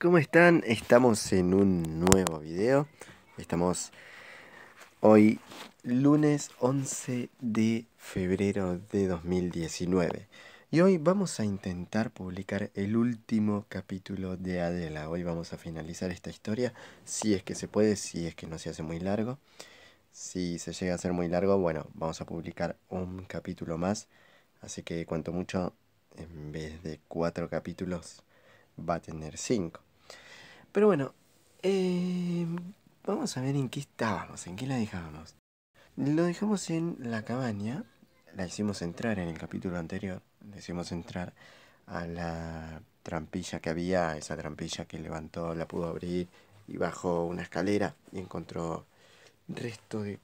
¿Cómo están? Estamos en un nuevo video. Estamos hoy lunes 11 de febrero de 2019. Y hoy vamos a intentar publicar el último capítulo de Adela. Hoy vamos a finalizar esta historia, si es que se puede, si es que no se hace muy largo. Si se llega a hacer muy largo, bueno, vamos a publicar un capítulo más. Así que cuanto mucho, en vez de cuatro capítulos, va a tener cinco. Pero bueno, eh, vamos a ver en qué estábamos, en qué la dejábamos. Lo dejamos en la cabaña, la hicimos entrar en el capítulo anterior, la hicimos entrar a la trampilla que había, esa trampilla que levantó, la pudo abrir y bajó una escalera y encontró resto de,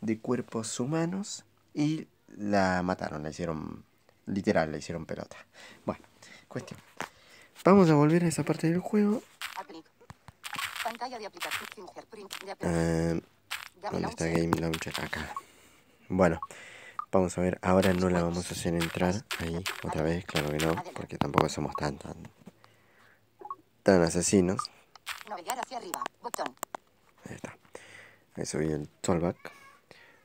de cuerpos humanos y la mataron, la hicieron, literal, la hicieron pelota. Bueno, cuestión. Vamos a volver a esa parte del juego. Eh, ¿Dónde está Game Launcher? Acá. Bueno, vamos a ver. Ahora no la vamos a hacer entrar ahí otra vez. Claro que no, porque tampoco somos tan tan, tan asesinos. Ahí está. Ahí subí el tollback.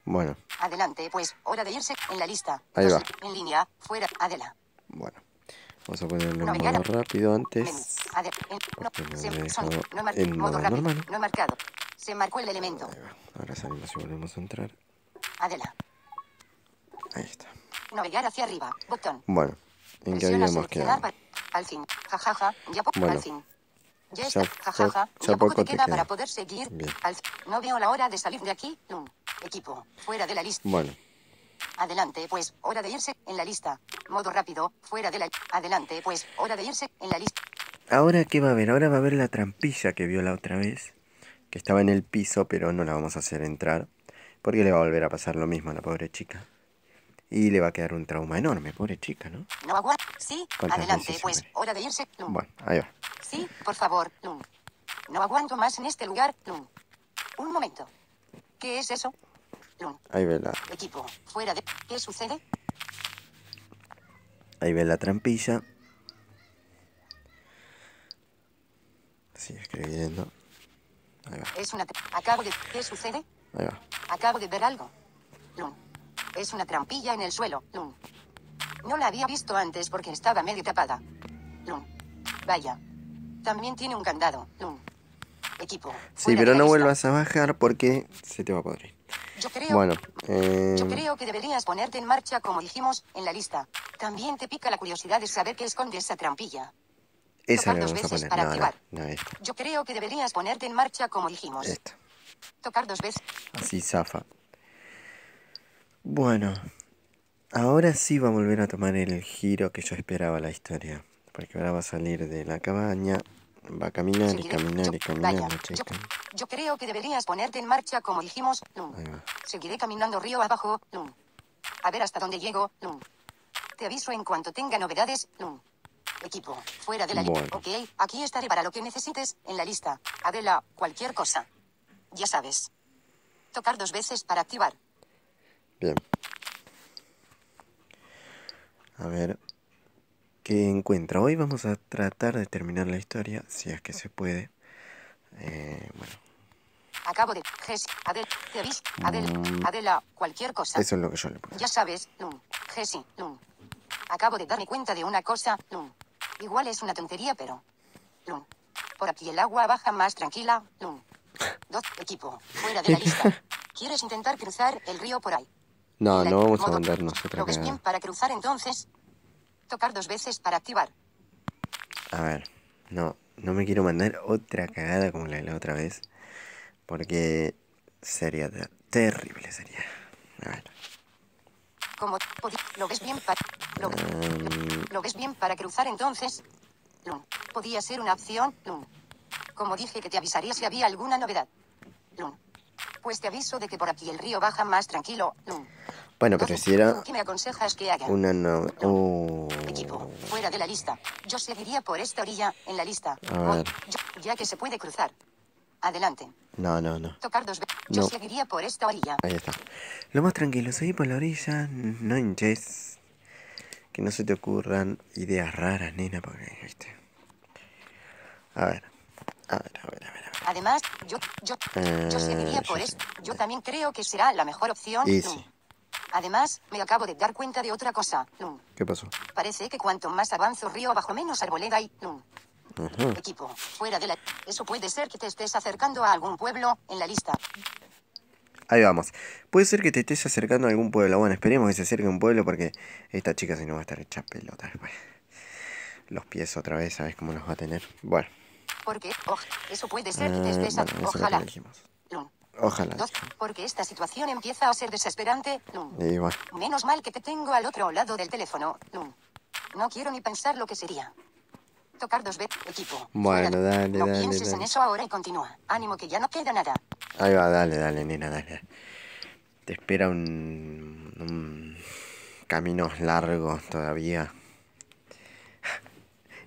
Bueno. Adelante, pues, hora de irse en la lista. Ahí va. En línea, fuera, Adela. Bueno. Vamos a ponerlo en modo rápido antes. en modo normal. No marcado. Se marcó el elemento. Ahora salimos y volvemos a entrar. Adela. Ahí está. Navegar hacia arriba. Botón. Bueno. ¿En qué habíamos quedado? Al fin. Jajaja. Ya poco Bueno. al fin. Ya Ya está. Jajaja. po- ya Ya poco poco te te queda para poder seguir. Bien. No veo la hora de salir de aquí. Equipo. Fuera de la lista. Bueno. Adelante, pues, hora de irse en la lista. Modo rápido, fuera de la... Adelante, pues, hora de irse en la lista. Ahora, ¿qué va a haber? Ahora va a haber la trampilla que vio la otra vez. Que estaba en el piso, pero no la vamos a hacer entrar. Porque le va a volver a pasar lo mismo a la pobre chica. Y le va a quedar un trauma enorme, pobre chica, ¿no? No aguanta. Sí, ¿Cuántas adelante, pues, hora de irse. Lum. Bueno, ahí va. Sí, por favor, Lum. No aguanto más en este lugar, Lum. Un momento. ¿Qué es eso? Ahí ve la, Equipo, fuera de... ¿Qué sucede? ahí ve la trampilla. Sigue escribiendo. Ahí va, Es una... Acabo de... ¿Qué sucede? ahí va. Acabo de ver algo. Es una trampilla en el suelo. No la había visto antes porque estaba medio tapada. Vaya. También tiene un candado. Equipo. Sí, pero no vuelvas a bajar porque se te va a podrir. Yo creo, Bueno, eh, yo creo que deberías ponerte en marcha como dijimos en la lista. También te pica la curiosidad de saber qué esconde esa trampilla. esa tocar dos vamos a veces poner. para No, no, activar. no, esta. Yo creo que deberías ponerte en marcha como dijimos. Esta. Tocar dos veces. Así zafa. Bueno, ahora sí va a volver a tomar el giro que yo esperaba la historia. Porque ahora va a salir de la cabaña, va a caminar y caminar Yo- y caminar vaya, yo, creo que deberías ponerte en marcha como dijimos, Lum. Seguiré caminando río abajo, Lum. A ver hasta dónde llego, Lum. Te aviso en cuanto tenga novedades, Lum. Equipo, fuera de la lista. Ok, aquí estaré para lo que necesites en la lista. Adela, cualquier cosa. Ya sabes. Tocar dos veces para activar. Bien. A ver qué encuentra. Hoy vamos a tratar de terminar la historia, si es que se puede. Eh, bueno, Acabo de. Ges, Adel, te. Adel, Mm. Adela, cualquier cosa. eso es lo que yo le puse. Ya sabes, Lum. Jesse, Lum. Acabo de darme cuenta de una cosa, Lum. Igual es una tontería, pero. Lum. Por aquí el agua baja más tranquila, Lum. Dos, equipo, fuera de la lista. ¿Quieres intentar cruzar el río por ahí? No, no vamos a mandarnos otra ¿Lo ves bien cagada. para cruzar entonces? Tocar dos veces para activar. A ver, no, no me quiero mandar otra cagada como la de la otra vez. Porque sería ter- terrible, sería. A ver. Como lo ves bien para lo, em, lo ves bien para cruzar entonces. Lum. Podía ser una opción, Lum. Como dije que te avisaría si había alguna novedad. Lum. Pues te aviso de que por aquí el río baja más tranquilo, Lum. Bueno, pero si era ¿Qué me aconsejas que haga? una no... Oh. Equipo, fuera de la lista. Yo seguiría por esta orilla en la lista. A Voy- ver. yo- ya que se puede cruzar. Adelante. No, no, no. Tocar dos veces. Yo No. seguiría por esta orilla. Ahí está. Lo más tranquilo, seguí por la orilla, no hinches. Que no se te ocurran ideas raras, nena, porque, viste. A ver. A ver, a ver, a ver. A ver. Además, yo, yo, yo seguiría Eh, por yo esto. sé. Yo también creo que será la mejor opción. Y Lum. sí. Además, me acabo de dar cuenta de otra cosa. Lum. ¿Qué pasó? Parece que cuanto más avanzo río bajo menos arboleda hay. Lum. Equipo, fuera de la... Eso puede ser que te estés acercando a algún pueblo en la lista. Ahí vamos. Puede ser que te estés acercando a algún pueblo. Bueno, esperemos que se acerque a un pueblo porque esta chica si no va a estar hecha pelota después. Los pies otra vez, ¿sabes cómo los va a tener? Bueno. Porque, oj, eso puede ser que te eh, estés... a- bueno, Ojalá. Ojalá. Porque esta situación empieza a ser desesperante. Menos mal que te tengo al otro lado del teléfono. No quiero ni pensar lo que sería. Tocar dos veces, equipo. Bueno, dale, No dale, pienses en eso ahora y continúa. Ánimo que ya no queda nada. Ahí va, dale, dale, nena, dale. Te espera un, un camino largo todavía.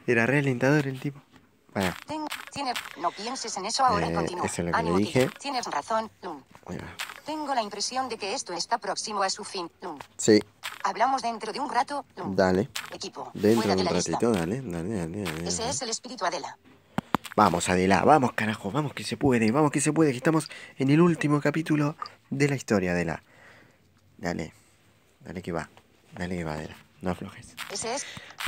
Era re alentador el tipo. Bueno, Ten- tiene, no pienses en eso ahora y Eh, continúa. eso es lo que le dije. tienes razón, Lum. Tengo la impresión de que esto está próximo a su fin, Lum. Sí, Hablamos dentro de un rato, Lum. dale. Equipo, Dentro de un ratito, dale, dale, dale, dale. Ese es el espíritu Adela. Vamos, Adela, vamos, carajo, vamos que se puede, vamos que se puede, que estamos en el último capítulo de la historia, Adela. Dale, dale que va, dale que va, Adela, no aflojes. Ese es,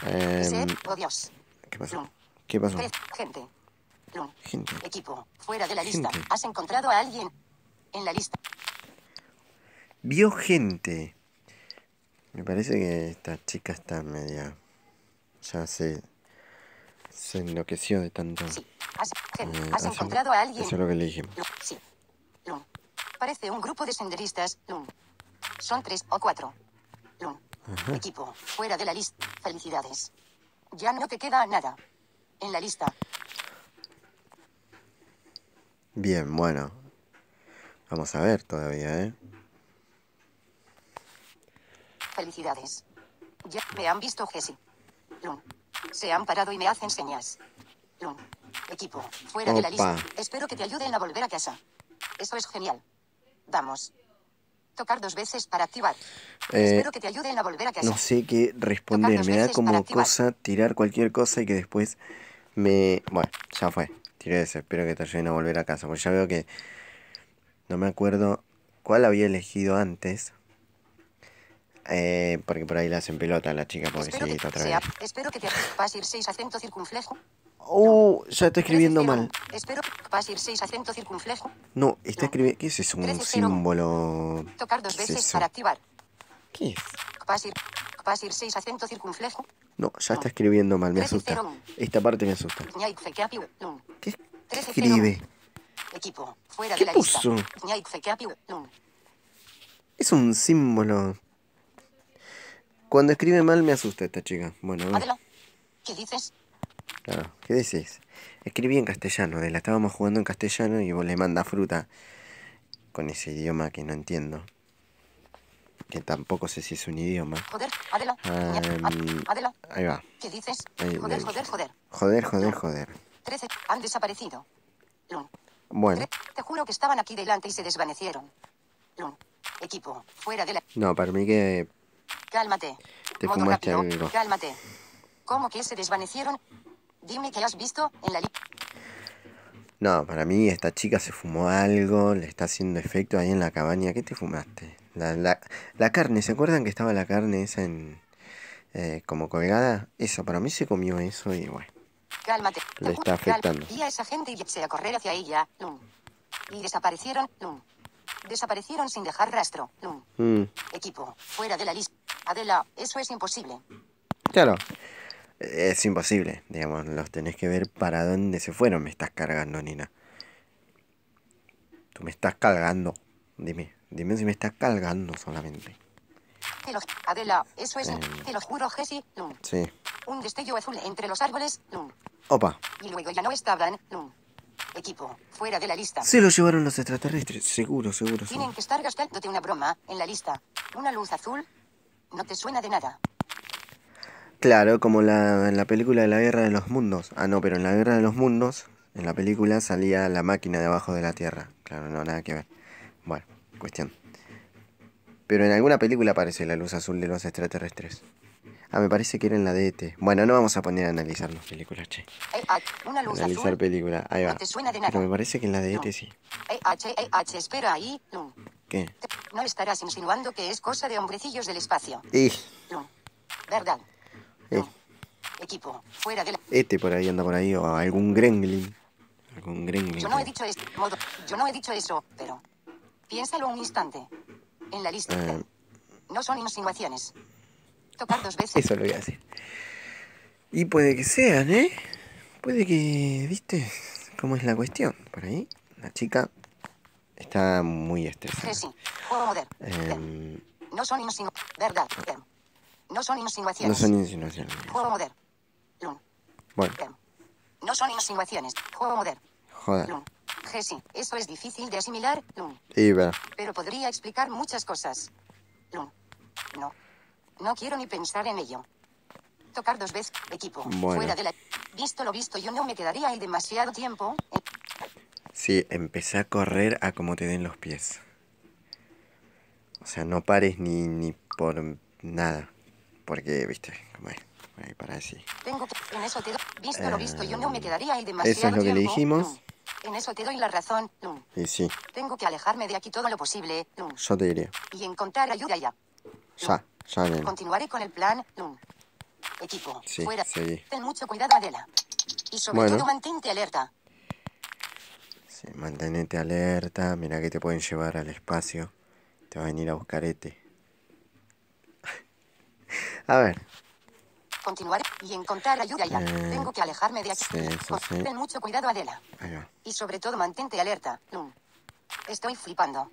ese es, oh Dios. ¿Qué pasó? Lum. ¿Qué pasó? Gente. Gente. Equipo, fuera de la lista. ¿Has encontrado a alguien en la lista? Vio gente. Me parece que esta chica está media. Ya se. Se enloqueció de tanto. Sí. ¿Has, gente, eh, ¿has hacer- encontrado a alguien? Eso es lo que le. Lum, Sí. Parece un grupo de senderistas. Son tres o cuatro. Equipo, fuera de la lista. Felicidades. Ya no te queda nada. En la lista. Bien, bueno. Vamos a ver todavía, ¿eh? Felicidades. Ya me han visto, Jesse. Lum. Se han parado y me hacen señas. Lum. Equipo, fuera de la Opa. lista. Espero que te ayuden a volver a casa. Eso es genial. Vamos. Tocar dos veces para activar. Eh, Espero que te ayuden a volver a casa. No sé qué responder. Me da como cosa tirar cualquier cosa y que después me. Bueno, ya fue. Tiré eso. Espero que te ayuden a volver a casa. Porque ya veo que. No me acuerdo cuál había elegido antes. Eh, porque por ahí la hacen pelota a la chica Espero pobrecita otra sea- vez. espero que te pasir 6 acento circunflejo. Uh, ya está escribiendo 13-0. mal. Espero pasir 6 acento circunflejo. No, está No. escribiendo. ¿Qué es eso? Un 13-0. símbolo. Tocar dos ¿Qué es veces eso? para activar. ¿Qué es? Pasir, pasir 6 acento circunflejo. No, ya está escribiendo mal. Me asusta. 13-0. Esta parte me asusta. ¿Qué, qué 13-0. escribe? Equipo, fuera ¿Qué de la puso? lista. Es un símbolo. Cuando escribe mal me asusta esta chica. Bueno, a ¿qué dices? Claro, ¿qué decís? Escribí en castellano, de la estábamos jugando en castellano y vos le mandas fruta con ese idioma que no entiendo. Que tampoco sé si es un idioma. Joder, Adela. Ad- Adela, Ahí va. ¿qué dices? Ahí Joder, joder, joder. Joder, joder, joder. 13, han desaparecido. Lum. Bueno, Te juro que estaban aquí delante y se desvanecieron. Lum. Equipo, fuera de la... no, para mí que Cálmate. Te Modo fumaste rápido. algo. Cálmate. ¿Cómo que se desvanecieron? Dime qué has visto en la. No, para mí esta chica se fumó algo, le está haciendo efecto ahí en la cabaña. ¿Qué te fumaste? La, la, la carne, ¿se acuerdan que estaba la carne esa en eh, como colgada? Eso, para mí se comió eso y bueno. Cálmate. Le está afectando. A esa gente y se a correr hacia ella. Lum. Y desaparecieron. Lum. Desaparecieron sin dejar rastro. Lum. Mm, Equipo, fuera de la lista. Adela, eso es imposible. claro, es imposible, digamos, los tenés que ver para dónde se fueron. Me estás cargando, Nina. Tú me estás cargando. Dime, dime si me estás cargando solamente. Adela, eso es... Eh. Te lo juro, Jessie. Lum. Sí. Un destello azul entre los árboles. Lum. Opa, Y luego ya no estaban. Lum. Equipo, fuera de la lista. se lo llevaron los extraterrestres, seguro, seguro, Tienen seguro. que estar gastándote una broma en la lista. Una luz azul. No te suena de nada. Claro, como la, en la película de la Guerra de los Mundos. Ah, no, pero en la Guerra de los Mundos, en la película salía la máquina debajo de la Tierra. Claro, no, nada que ver. Bueno, cuestión. Pero en alguna película aparece la luz azul de los extraterrestres. Ah, me parece que era en la de ET. Bueno, no vamos a poner a analizar las películas, che. Eh, ah, una luz Analizar películas. Ahí va. No te suena de Pero me parece que en la de ET No. sí. Eh, H, eh, H, espera ahí. ¿Qué? No estarás insinuando que es cosa de hombrecillos del espacio. Y. ¿Verdad? Eh. Equipo, fuera de la... ET por ahí anda por ahí. O algún gremlin. Algún gremlin. Yo no he dicho. Modo. Yo no he dicho eso, pero... Piénsalo un instante. En la lista. Eh. No son insinuaciones. Tocar dos veces. Eso lo voy a decir. Y puede que sean, ¿eh? Puede que, ¿viste? ¿Cómo es la cuestión? Por ahí, la chica está muy estresada. Sí. Juego moderno. Em, No son insinuaciones. ¿Verdad? No son no insinuaciones. son insinuaciones. Juego moderno. Bueno. No son insinuaciones. Juego moderno. joder. Jesse, eso es difícil de asimilar, Lun. Va. Pero podría explicar muchas cosas. Lun. No. No quiero ni pensar en ello. Tocar dos veces. Equipo. Bueno. Fuera de la... Visto lo visto, yo no me quedaría ahí demasiado tiempo. Eh, Sí, empecé a correr a como te den los pies. O sea, no pares ni, ni por nada. Porque, viste, como es. Ahí para así. Tengo que... En eso te. Visto lo visto, yo no me Eh, quedaría ahí demasiado eso es lo que le dijimos. Lun. En eso te doy la razón, Lun. Y sí, Tengo que alejarme de aquí todo lo posible, Lun. yo te diría. Y encontrar ayuda ya. Ya, ya, nena. Continuaré con el plan, Lun. Equipo, Sí, fuera. seguí. Ten mucho cuidado, Adela. Y sobre Bueno. todo mantente alerta. Sí, mantenete alerta, mira que te pueden llevar al espacio. Te va a venir a buscar Ete. a ver, Continuaré y encontrar ayuda ya. Eh, Tengo que alejarme de aquí. sí, eso sí. Ten mucho cuidado, Adela. Y sobre todo mantente alerta, Lun. Estoy flipando.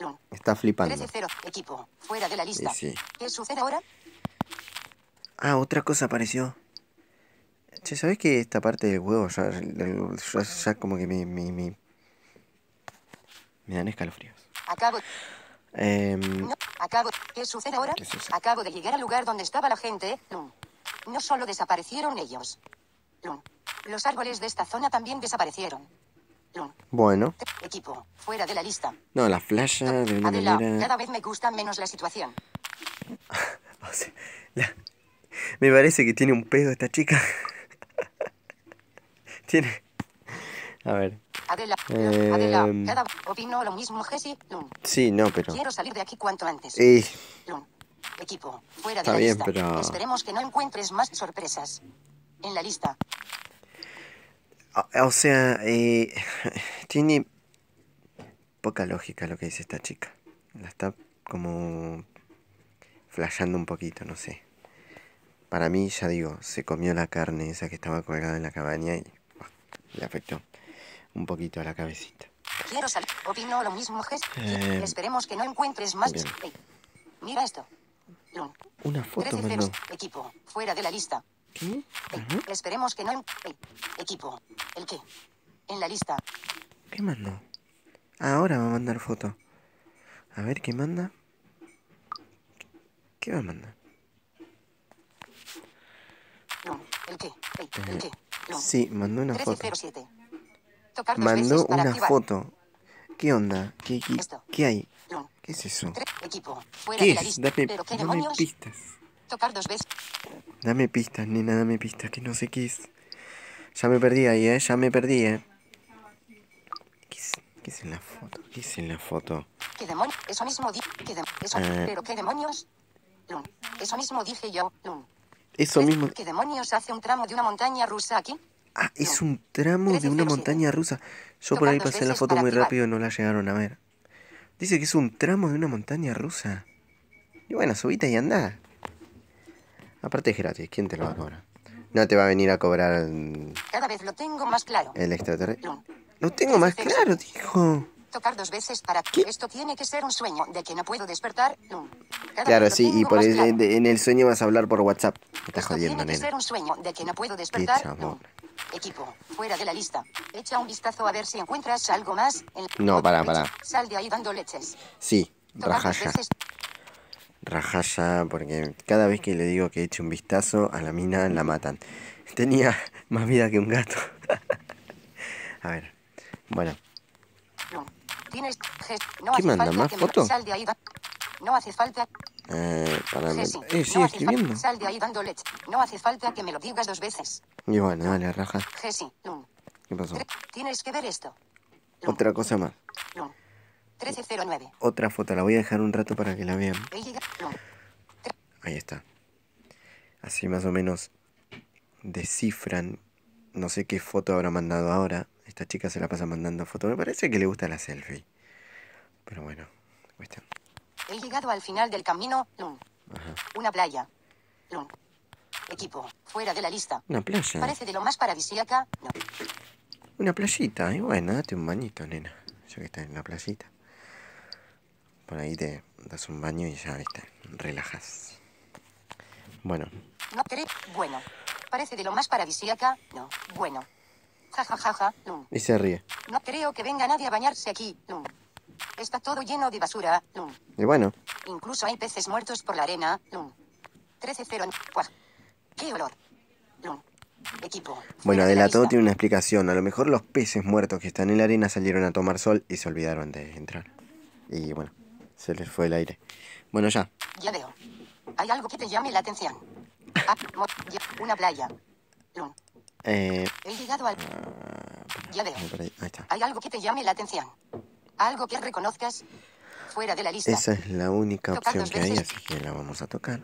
Lun. Está flipando. 13-0, equipo, fuera de la lista. Sí. ¿Qué sucede ahora? Ah, otra cosa apareció. Che, ¿sabes que esta parte del huevo ya, ya, ya como que me, me, me, me dan escalofríos? Acabo. No, acabo. ¿Qué sucede ahora? ¿Qué sucede? Acabo de llegar al lugar donde estaba la gente. No solo desaparecieron ellos. Lun. Los árboles de esta zona también desaparecieron. Lun. bueno, Equipo, fuera de la lista. no, la flasha de alguna Adela, manera... cada vez me gusta menos la situación. O sea, la- Me parece que tiene un pedo esta chica. tiene... A ver. Adela, Eh, Adela, cada opino lo mismo, Jesse. Lun. Sí, no, pero... Quiero salir de aquí cuanto antes. Eh, Lun. Equipo, fuera de Está la bien, lista. pero- Esperemos que no encuentres más sorpresas. En la lista. o- o sea, eh, tiene poca lógica lo que dice esta chica. La está como flasheando un poquito, no sé. Para mí, ya digo, se comió la carne esa que estaba colgada en la cabaña y bah, le afectó un poquito a la cabecita. Quiero salir. Opino lo mismo. Eh, Esperemos que no encuentres más. bien. Mira esto. Una foto 13 mandó. Equipo, fuera de la lista. ¿Qué? Ajá. Esperemos que no. Ey, Equipo. ¿El qué? En la lista. ¿Qué mandó? Ah, ahora va a mandar foto. A ver qué manda. ¿Qué va a mandar? ¿El qué? Ey, ¿El qué? Sí, mandó una foto. 1307. Tocar dos Mandó una foto. ¿Qué onda? ¿Qué, qué, qué hay? ¿Qué es eso? Equipo, fuera ¿Qué de la es? lista. Dame, ¿Pero qué dame pistas. Tocar dos veces. Dame pistas, nena, dame pistas, que no sé qué es. Ya me perdí ahí, ¿eh? Ya me perdí, ¿eh? ¿Qué es, qué es en la foto? ¿Qué es en la foto? ¿Qué demonios? Eso mismo dije. ¿Qué dem- eso- Eh. ¿Pero qué demonios? Lun. Eso mismo dije yo, Lun. Eso ¿Ves mismo... ¿Qué demonios hace un tramo de una montaña rusa aquí? Ah, es un tramo de una 1307. montaña rusa. Yo por ahí pasé la foto muy rápido y no la llegaron a ver. Dice que es un tramo de una montaña rusa. Y bueno, subite y anda. Aparte es gratis, ¿quién te lo va a cobrar? No te va a venir a cobrar mm, Cada vez lo tengo más claro. el extraterrestre. Lo tengo más claro, dijo. Tocar dos veces para ¿Qué? Esto tiene que ser un sueño de que no puedo despertar. Claro, sí, y por el- claro. en el sueño vas a hablar por WhatsApp. Me estás Esto jodiendo, tiene que nena. ser un sueño de que no puedo despertar. chabón. Equipo, fuera de la lista. Echa un vistazo a ver si encuentras algo más. En... No, pará, pará. Sal de ahí dando leches. Sí, veces. Rajaya, porque cada vez que le digo que eche un vistazo a la mina, la matan. Tenía más vida que un gato. a ver, bueno, ¿Qué manda, más fotos? No hace falta. Eh, para Eh, sigue hace escribiendo. falta. Sal de ahí dando leche. No hace falta que me lo digas dos veces. Y bueno, dale, raja. Jessy, Lun. ¿Qué pasó? Tre- Tienes que ver esto. Otra cosa más. Lun. 1309. Otra foto. La voy a dejar un rato para que la vean. Ahí está. Así más o menos descifran. No sé qué foto habrá mandado ahora. Esta chica se la pasa mandando fotos. Me parece que le gusta la selfie. Pero bueno, cuestión. He llegado al final del camino. Lun. Ajá. Una playa. Lun. Equipo. Fuera de la lista. Una playa. Parece de lo más paradisíaca. No. Una playita. Y bueno, date un bañito, nena. Ya que estás en la playita. Por ahí te das un baño y ya, viste, relajas. Bueno, No creo. Bueno. Parece de lo más paradisíaca. No. Bueno. Ja ja ja ja. Lun. y se ríe. No creo que venga nadie a bañarse aquí. Lun. Está todo lleno de basura. Lun. Y bueno, Incluso hay peces muertos por la arena. Lun. 13-0. Buah. ¡Qué olor! Lun. Equipo. bueno, de la todo tiene una explicación. A lo mejor los peces muertos que están en la arena salieron a tomar sol y se olvidaron de entrar. Y bueno, se les fue el aire. Bueno, ya. Ya veo. Hay algo que te llame la atención. Ah, una playa. Lun. Eh, He llegado al. Ya veo. ahí está. Hay algo que te llame la atención. Algo que reconozcas. Fuera de la lista. Esa es la única opción que hay, así que la vamos a tocar.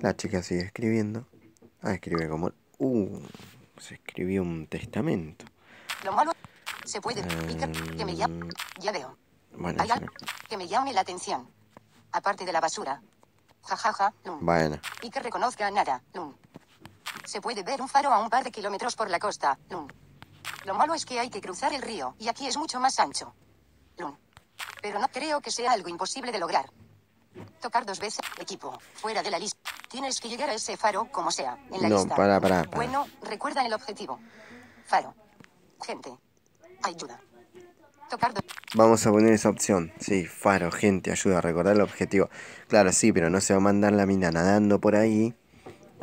La chica sigue escribiendo. Ah, escribe como... Uh, se escribió un testamento. Lo malo. Se puede. y que, me llame. Ya veo. Bueno, Hay algo que me llame la atención. Aparte de la basura. Jajaja. Lun. bueno. Y que reconozca nada. Lun. Se puede ver un faro a un par de kilómetros por la costa. Lun. Lo malo es que hay que cruzar el río, y aquí es mucho más ancho. Lun. Pero no creo que sea algo imposible de lograr. Tocar dos veces. Equipo. Fuera de la lista. Tienes que llegar a ese faro, como sea, en la No, lista. para, para, para. Bueno, recuerda el objetivo. Faro. Gente. Ayuda. Tocar dos. Vamos a poner esa opción. Sí, faro, gente, ayuda a recordar el objetivo. Claro, sí, pero no se va a mandar la mina nadando por ahí.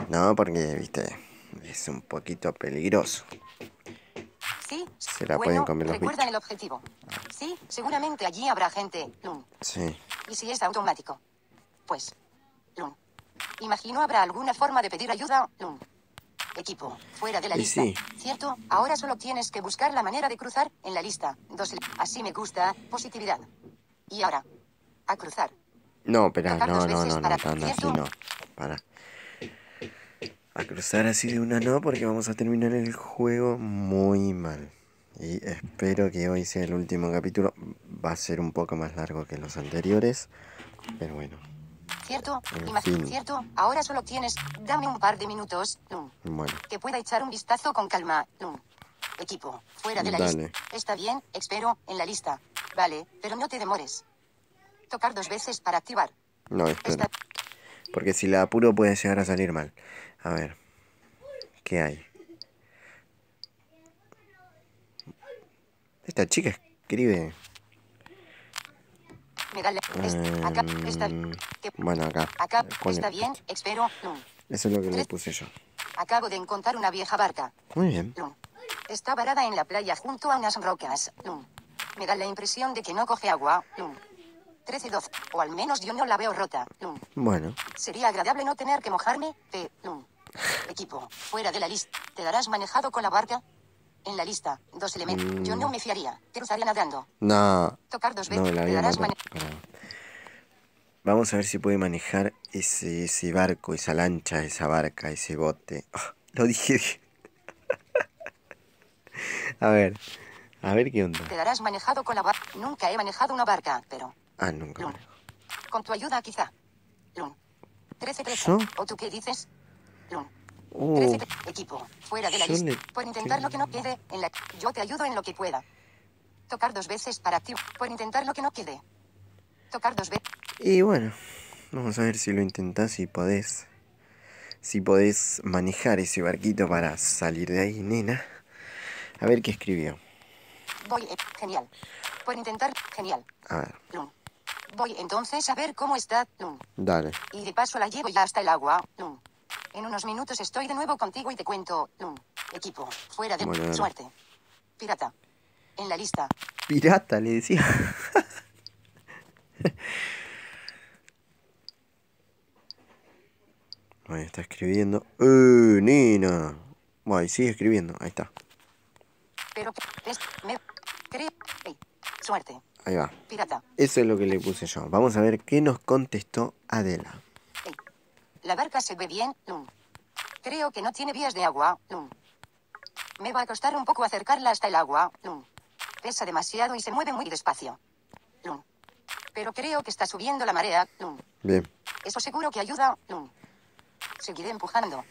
No, porque, viste, es un poquito peligroso. Sí, Se la bueno, pueden comer los recuerda bichos. el objetivo. Sí, seguramente allí habrá gente. Lun. Sí. ¿Y si es automático? Pues. Lun. Imagino habrá alguna forma de pedir ayuda. Lun. Equipo. Fuera de la Y lista. sí. ¿Cierto? Ahora solo tienes que buscar la manera de cruzar en la lista. Dos. Así me gusta. Positividad. Y ahora. A cruzar. No, espera, Tocar no, no, no, no, tan así no. Para. A cruzar así de una no, porque vamos a terminar el juego muy mal. Y espero que hoy sea el último capítulo. Va a ser un poco más largo que los anteriores. Pero bueno, ¿Cierto? En Imagino. fin. ¿Cierto? Ahora solo tienes. Dame un par de minutos. Bueno. Que pueda echar un vistazo con calma. Equipo. Fuera de la Dale. lista. Está bien, espero, en la lista. Vale, pero no te demores. Tocar dos veces para activar. No, espera. Está. Porque si la apuro puede llegar a salir mal. A ver. ¿Qué hay? Esta chica escribe. Que- bueno, acá. Acá está bien, espero. Eso es lo que le puse yo. Acabo de encontrar una vieja barca. Muy bien. Está varada en la playa junto a unas rocas. Me da la impresión de que no coge agua. Lun. 13-12. O al menos yo no la veo rota. Lun. Bueno, Sería agradable no tener que mojarme. P. Lun. Equipo. Fuera de la lista. ¿Te darás manejado con la barca? En la lista. Dos elementos. Yo no me fiaría. Cruzaría nadando. no. Tocar dos Mm. No, veces. la ¿Te darás. Vamos a ver si puede manejar ese, ese barco, esa lancha, esa barca, ese bote. Ah, lo dije. a ver, a ver qué onda. Te darás manejado con la barca. Nunca he manejado una barca, pero. Ah, nunca. Lun. Con tu ayuda, quizá. Lun. 13 ¿Yo? ¿O tú qué dices? Lun. Uh, 13 Equipo. Fuera de la lista. Por intentar lo que no quede en la. Yo te ayudo en lo que pueda. Tocar dos veces para activar. Por intentar lo que no quede. Tocar dos veces. y bueno, vamos a ver si lo intentás, si podés. Si podés manejar ese barquito para salir de ahí, nena. A ver qué escribió. Voy. eh, genial. Por intentar. Genial. A ver, Lun. Voy entonces a ver cómo está. Lun. dale. Y de paso la llevo ya hasta el agua. Lun. En unos minutos estoy de nuevo contigo y te cuento. Lun. Equipo. Fuera de Bueno, suerte. Pirata. En la lista. Pirata, le decía. Bueno, está escribiendo. ¡Eh, Nina! Bueno, sigue escribiendo. Ahí está. Pero me, suerte, Ahí va. pirata. Eso es lo que le puse yo. Vamos a ver qué nos contestó Adela. La barca se ve bien. Creo que no tiene vías de agua. Me va a costar un poco acercarla hasta el agua. Pesa demasiado y se mueve muy despacio. Pero creo que está subiendo la marea. Bien. Eso seguro que ayuda. Seguiré empujando.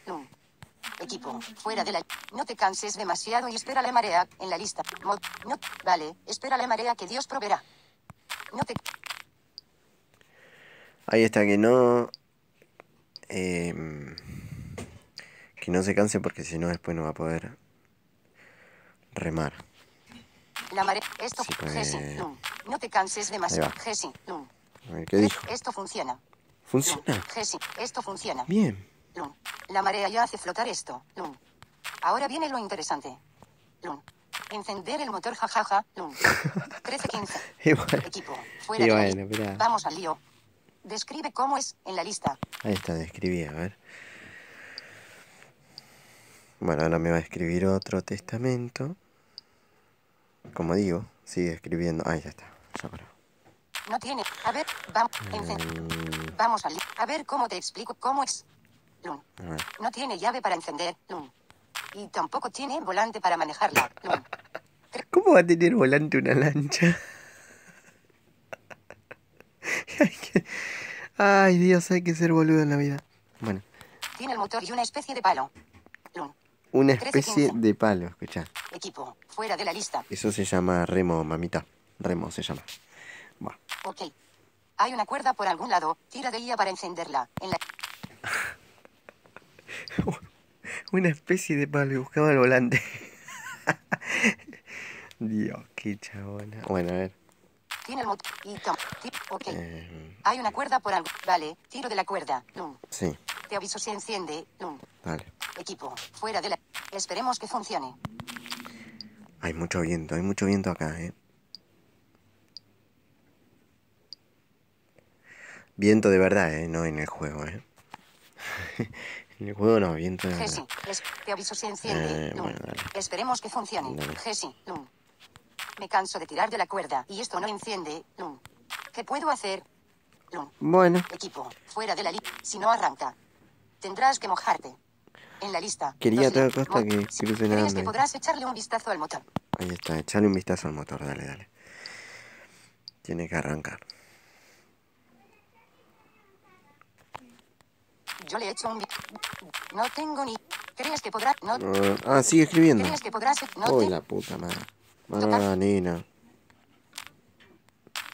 Equipo, fuera de la... No te canses demasiado y espera la marea, en la lista. No, vale, espera la marea que Dios proveerá. No te... Ahí está, que no. em, que no se canse porque si no, después no va a poder remar. La marea... Esto... Sí, pues, Jesse, Lun. No te canses demasiado. Jesse. A ver, ¿qué dijo? Esto funciona. ¿Funciona? Jesse, esto funciona. Bien. La marea ya hace flotar esto. Lun. Ahora viene lo interesante. Lun. Encender el motor, jajaja. Lun. 13-15. Y bueno, Equipo, fuera Y bueno. Vamos al lío. Describe cómo es en la lista. ahí está, describí, a ver. Bueno, ahora me va a escribir otro testamento. Como digo, sigue escribiendo. Ahí ya está, ya paró. No tiene. A ver, vamos. Mm, Vamos al lío. A ver cómo te explico cómo es. No tiene llave para encender. Lun. Y tampoco tiene volante para manejarla. ¿Cómo va a tener volante una lancha? Ay, Dios, hay que ser boludo en la vida. Bueno, Tiene el motor y una especie de palo. Una 13, especie 15. de palo, escucha. Equipo, fuera de la lista. Eso se llama remo, mamita. Remo se llama. Bueno, Ok. Hay una cuerda por algún lado. Tira de ella para encenderla. En la... una especie de palo y buscaba el volante. Dios, qué chabona. Bueno, a ver. Tiene el y Ok. eh, Hay una cuerda por algún... Vale. Tiro de la cuerda. Sí, Te aviso si enciende. Dale. Equipo, fuera de la... Esperemos que funcione. Hay mucho viento, hay mucho viento acá, eh. Viento de verdad, eh, no en el juego, eh. el juego no, viento de Jesse, te aviso si enciende. Eh, bueno, dale. Esperemos que funcione. Dale. Jesse, Lun. Me canso de tirar de la cuerda y esto no enciende. Lun. ¿Qué puedo hacer? Lun. Bueno, Equipo, fuera de la lista. Si no arranca, tendrás que mojarte. En la lista. Quería cosa mo- que si cruce ¿Crees que podrás echarle un vistazo al motor? ahí está, echale un vistazo al motor, dale, dale. Tiene que arrancar. Yo le he hecho un... No tengo ni... ¿Crees que podrás...? No... Ah, ah, sigue escribiendo. ¿Crees que podrás...? No Uy, te- la puta madre. Ah, nena.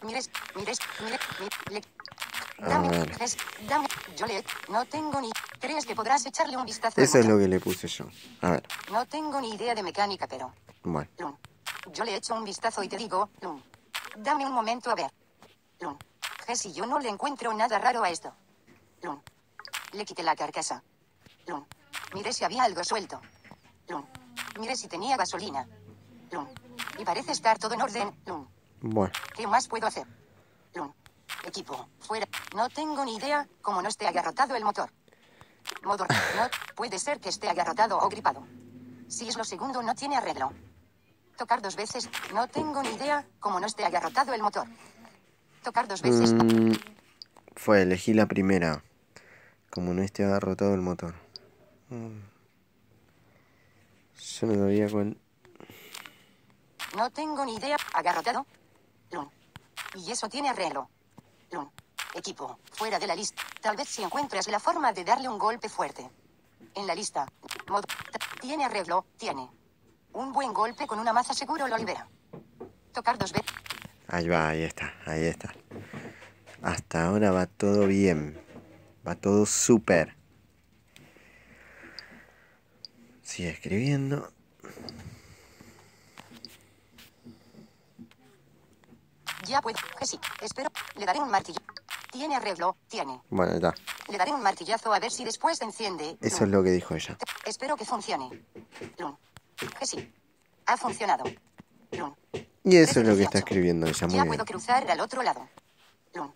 Mires, mires, mire, mi- le- A Dame, es- dame, yo le, no tengo ni, ¿crees que podrás echarle un vistazo? Eso es lo que le puse yo. A ver, No tengo ni idea de mecánica, pero, bueno. Lun, yo le he hecho un vistazo y te digo, Lun, dame un momento a ver. Lun, Jessy, yo no le encuentro nada raro a esto. Lun, le quité la carcasa. Lun, miré si había algo suelto. Lun, miré si tenía gasolina. Lun, y parece estar todo en orden. Lun, Bueno, ¿Qué más puedo hacer? Lun. Equipo. Fuera. No tengo ni idea cómo no esté agarrotado el motor. Motor. No. Puede ser que esté agarrotado o gripado. Si es lo segundo, no tiene arreglo. Tocar dos veces. No tengo ni idea cómo no esté agarrotado el motor. Tocar dos veces. Mm, fue, elegí la primera. Como no esté agarrotado el motor. Mm. Yo no sabía cuál. No tengo ni idea. Agarrotado. Lun. Y eso tiene arreglo. Lun. Equipo. Fuera de la lista. Tal vez si encuentras la forma de darle un golpe fuerte. En la lista. Mod- Tiene arreglo. Tiene. Un buen golpe con una maza seguro lo libera. Tocar dos veces. Ahí va, ahí está, ahí está. Hasta ahora va todo bien. Va todo súper. Sigue escribiendo. Ya puedo. Que sí. Espero. Le daré un martillo. Tiene arreglo. Tiene. Bueno, ya. Le daré un martillazo a ver si después enciende. Eso Lun. es lo que dijo ella. Espero que funcione. Lun. Que sí. Ha funcionado. Lun. Y eso es lo que 13, está 18. escribiendo ella, muy Ya bien. puedo cruzar al otro lado. Lun.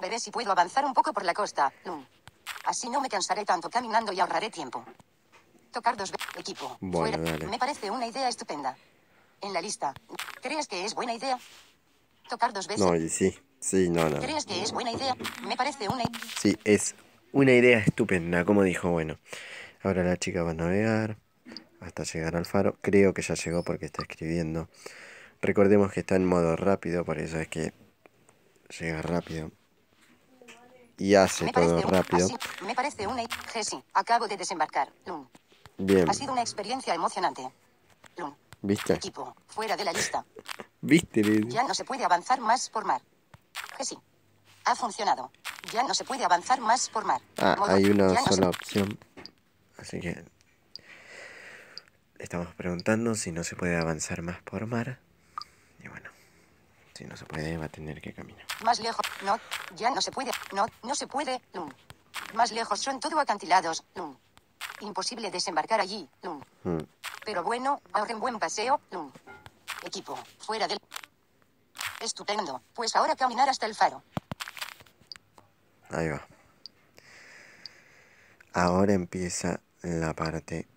Veré si puedo avanzar un poco por la costa. Lun. Así no me cansaré tanto caminando y ahorraré tiempo. Tocar dos veces. Equipo. Bueno, Fuera. dale. Me parece una idea estupenda. En la lista. ¿Crees que es buena idea? Tocar dos veces. No, y sí, sí, no, no. ¿Crees que es buena idea? Me parece una. Sí, es una idea estupenda, como dijo, bueno. Ahora la chica va a navegar hasta llegar al faro. Creo que ya llegó porque está escribiendo. Recordemos que está en modo rápido, por eso es que llega rápido. Y hace Me todo un- rápido. así- me parece una. Jesse, acabo de desembarcar. Lun. Bien, Ha sido una experiencia emocionante. Lun. ¿viste? Equipo. Fuera de la lista. ¿Viste? Ya no se puede avanzar más por mar. Jesse. Ha funcionado. Ya no se puede avanzar más por mar. Ah, Modo- hay una ya no sola opción. Así que estamos preguntando si no se puede avanzar más por mar. Si no se puede, va a tener que caminar. Más lejos. No. Ya no se puede. No. No se puede. Lun. Más lejos son todo acantilados. Lun. Imposible desembarcar allí. Lun. Mm, Pero bueno, ahorren buen paseo. Lun. Equipo. Fuera del. Estupendo. Pues ahora caminar hasta el faro. Ahí va. Ahora empieza la parte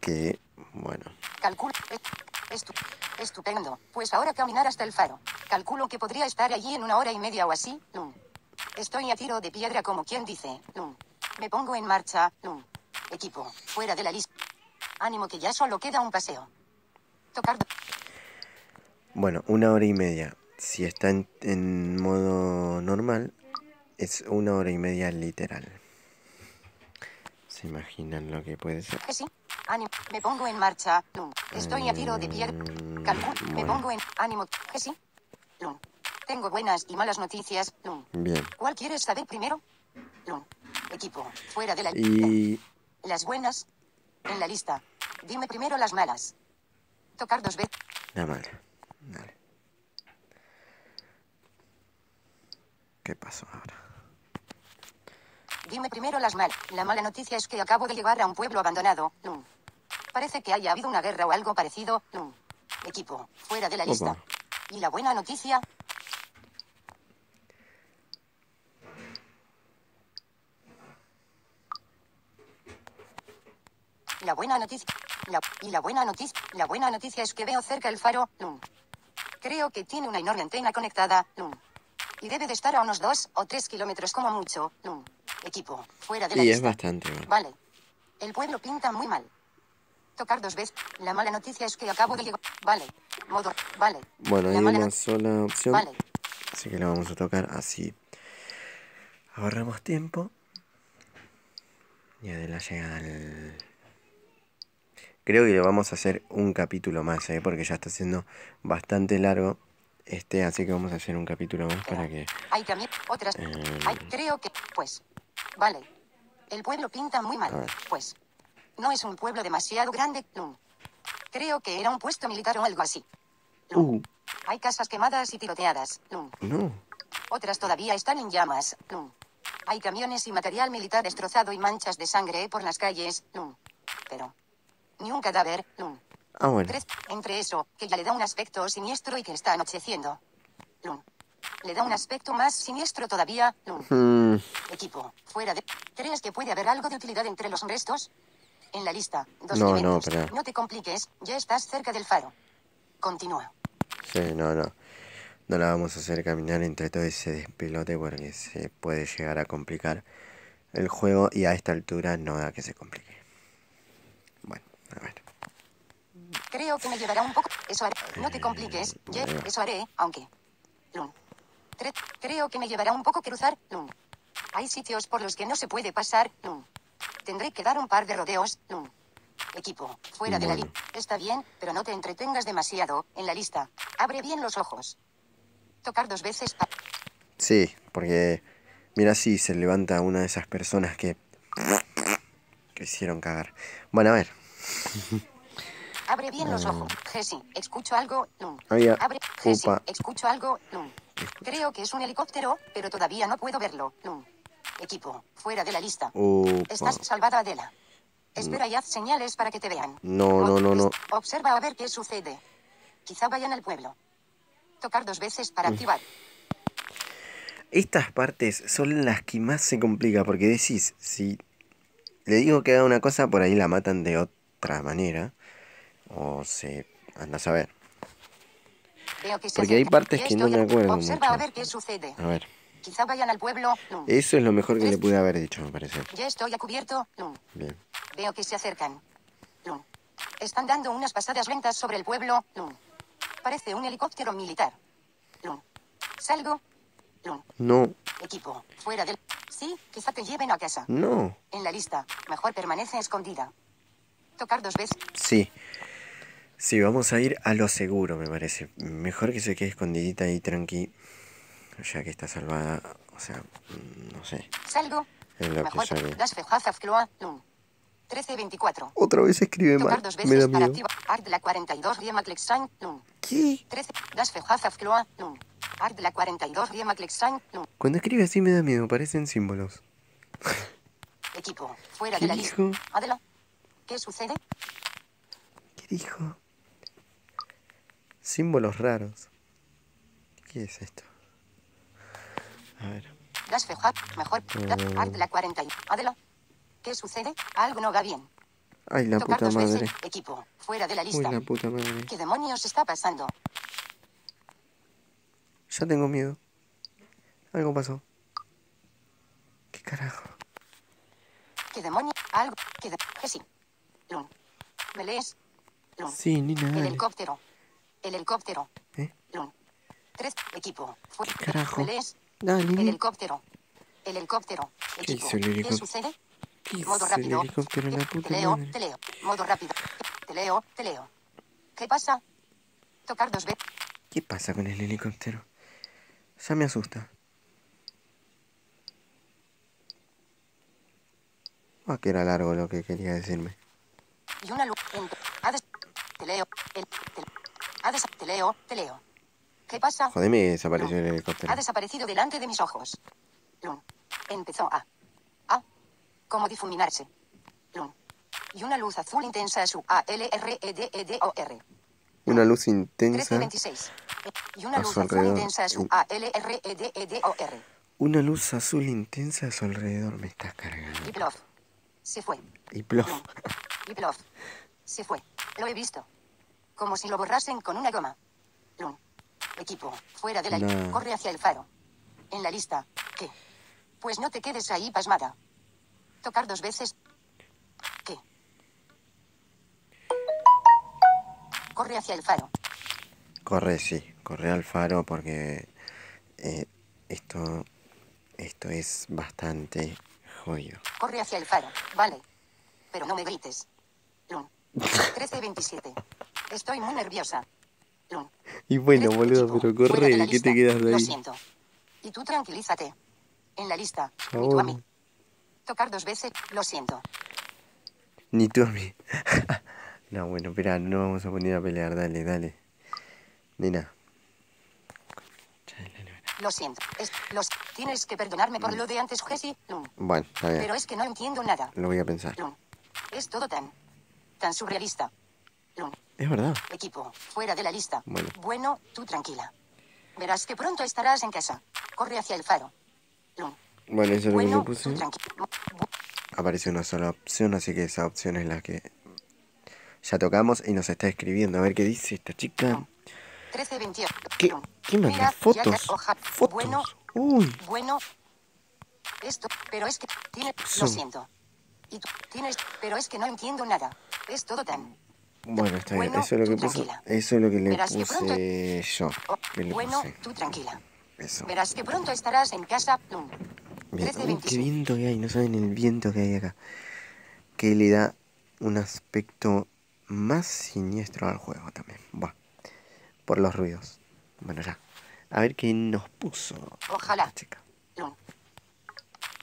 que, bueno, Calculo. Estu- estupendo. Pues ahora caminar hasta el faro. Calculo que podría estar allí en una hora y media o así. Estoy a tiro de piedra como quien dice. Me pongo en marcha. Lun. Equipo. Fuera de la lista. Ánimo que ya solo queda un paseo. Tocar. bueno, una hora y media. Si está en, en modo normal, es una hora y media literal. ¿Se imaginan lo que puede ser? Sí. Ánimo. Me pongo en marcha. Lun. Estoy a tiro de piedra. Calculo. Me pongo en. Ánimo. Que sí. Tengo buenas y malas noticias. Lun. Bien. ¿Cuál quieres saber primero? Equipo. Fuera de la lista. Y Las buenas. En la lista. Dime primero las malas. Tocar dos veces. la mala. Dale. ¿Qué pasó ahora? Dime primero las malas. La mala noticia es que acabo de llegar a un pueblo abandonado. Lun. Parece que haya habido una guerra o algo parecido. Equipo. Fuera de la lista. Y la buena noticia. La buena noticia. La, y la buena noticia. La buena noticia es que veo cerca el faro. Creo que tiene una enorme antena conectada. Y debe de estar a unos 2 o 3 kilómetros como mucho. Equipo. Fuera de la Y es lista. bastante, bueno. Vale. El pueblo pinta muy mal. Tocar dos veces. La mala noticia es que acabo de llegar. Vale. Modo. Vale. Bueno, La hay una sola opción. Vale. Así que la vamos a tocar así. Ahorramos tiempo. Ya de la llegada al... Creo que le vamos a hacer un capítulo más, ¿eh? porque ya está siendo bastante largo este, así que vamos a hacer un capítulo más para que... Hay también otras. Eh. Hay, creo que. Pues. Vale. El pueblo pinta muy mal. Pues. No es un pueblo demasiado grande. Lun. Creo que era un puesto militar o algo así. Lun. Uh, Hay casas quemadas y tiroteadas. Lun. no. Otras todavía están en llamas. Lun. Hay camiones y material militar destrozado y manchas de sangre por las calles. Lun. Pero. Ni un cadáver. Lun. Ah, bueno. Entre eso, que ya le da un aspecto siniestro y que está anocheciendo. Lun. Le da un aspecto más siniestro todavía. Lun. Mm, Equipo. Fuera de. ¿Crees que puede haber algo de utilidad entre los restos? En la lista. Dos No, no. No te compliques. Ya estás cerca del faro. Continúa. sí, no, no. No la vamos a hacer caminar entre todo ese despelote porque se puede llegar a complicar el juego y a esta altura no da que se complique. Bueno, a ver. Creo que me llevará un poco. Eso haré. No te compliques. Ya, Ahí va. eso haré, aunque. Lun. Creo que me llevará un poco cruzar. Lun. Hay sitios por los que no se puede pasar. Lun. Tendré que dar un par de rodeos. Lun. Equipo. Fuera de la lista. Está bien, pero no te entretengas demasiado. En la lista. Abre bien los ojos. Tocar dos veces. Sí, porque mira si se levanta una de esas personas que que hicieron cagar. Bueno, a ver. Abre bien los ojos. Jesse, escucho algo. Había Abre. Jesse, escucho algo. Creo que es un helicóptero, pero todavía no puedo verlo. Lun. Equipo. Fuera de la lista. Upa. Estás salvada, Adela. Espera y haz señales para que te vean. No, no, no, no. Observa a ver qué sucede. Quizá vayan al pueblo. Tocar dos veces para activar. Estas partes son las que más se complica porque decís, si le digo que haga una cosa, por ahí la matan de otra manera. O se... anda a saber. Porque hay partes que no me acuerdo Observa a mucho. ver qué sucede. A ver. Quizá vayan al pueblo. Lum. Eso es lo mejor que le pude haber dicho, me parece. Ya estoy a cubierto. Lum. Bien. Veo que se acercan. Lum. Están dando unas pasadas lentas sobre el pueblo. Lum. Parece un helicóptero militar. Lum. Salgo. Lum. No, Equipo. Fuera del. Sí, quizá te lleven a casa. no. En la lista. Mejor permanece escondida. Tocar dos veces. Sí. Sí, vamos a ir a lo seguro, me parece. Mejor que se quede escondidita ahí tranqui. Ya que está salvada. O sea, mm, no sé. Salgo. Es lo que. Lum. 1324. Otra vez escribe mal. dos Me da miedo. activar. Art de la 42 Riema Klexan. Lum. ¿Qué? 13. Das fejazaf cloa. Lum. Art de la 42 Riema Klexan. Lum. Cuando escribe así me da miedo, parecen símbolos. Equipo. Fuera ¿Qué de la lista. dijo? Adela. ¿Qué sucede? ¿Qué dijo? Símbolos raros. ¿Qué es esto? A ver. Fejat. Mejor. De la 40. Adela. ¿Qué sucede? Algo no va bien. Ay, la Tocar puta dos madre. veces. Equipo. Fuera de la Uy, lista. la puta madre. ¿Qué demonios está pasando? Ya tengo miedo. Algo pasó. ¿Qué carajo? ¿Qué demonios? Algo. ¿Qué de... Que sí. Lum. ¿Me lees? Lum. Sí, Nina, El dale. helicóptero. El helicóptero. ¿Eh? Lum. Tres. Equipo. Fu- ¿Qué carajo? ¿Me lees? Dale, El helicóptero. El helicóptero. ¿Qué Equipo. hizo el ¿Qué helicóptero? sucede? ¿Qué Modo hizo el rápido. helicóptero en la puta te leo, madre? te leo. Modo rápido. Te leo, te leo. ¿Qué pasa? Tocar dos veces. ¿Qué pasa con el helicóptero? Ya me asusta. Ah, que era largo lo que quería decirme. Y una luz. Te leo. El, te, te leo, te leo. ¿Qué pasa? Jodeme que desapareció el Ha helicóptero. desaparecido delante de mis ojos. Lun. Empezó a. A. Como difuminarse. Lun. Y una luz azul intensa a su A L R E D E D O R. Una luz intensa. 1326. Y una luz azul intensa a su A L R E D E D O R. Una luz azul intensa a su alrededor. Me estás cargando. Y plof. Se fue. Y plof. Lun. Y plof. Se fue. Lo he visto. Como si lo borrasen con una goma. Lun. Equipo. Fuera de la lista. Corre hacia el faro. En la lista. ¿Qué? Pues no te quedes ahí pasmada. Tocar dos veces. ¿Qué? Corre hacia el faro. Corre, sí. Corre al faro porque eh, esto, esto es bastante jodido. Corre hacia el faro. Vale. Pero no me grites. Lun. 1327. Estoy muy nerviosa. Y bueno, boludo, pero de corre, ¿qué te lista. quedas Lo ahí? siento. Y tú tranquilízate. En la lista. Ni tú a mí. Tocar dos veces. Lo siento. Ni tú a mí. no, bueno, espera, no vamos a poner a pelear, dale, dale. Nena. De. Lo siento. Es, los, tienes que perdonarme por lo de antes, Jesse. Lun. Bueno, está bien. Pero es que no entiendo nada. Lo voy a pensar. Lun. Es todo tan. tan surrealista. Lun. Es verdad. Equipo. Fuera de la lista. Bueno. Bueno, tú tranquila. Verás que pronto estarás en casa. Corre hacia el faro. Bueno, eso es lo que puse. Aparece una sola opción, así que esa opción es la que ya tocamos y nos está escribiendo. A ver qué dice esta chica. 1328. ¿Qué, Lun. ¿qué manda? Mira, ya ¿Fotos? ¿Fotos? Bueno, Uy, bueno. Esto, pero es que tiene, Son- lo siento. Y tú tienes, pero es que no entiendo nada. Es todo tan. Bueno, está bien. Bueno, Eso es lo que puso. Eso es lo que le Verás que pronto- puse yo. oh, ¿Qué le bueno, puse? tú tranquila. Eso. Verás que pronto estarás en casa. Bien. Uy, qué 13.25. viento que hay, no saben el viento que hay acá. Que le da un aspecto más siniestro al juego también. Buah. Por los ruidos. Bueno, ya. A ver qué nos puso. Ojalá. chica.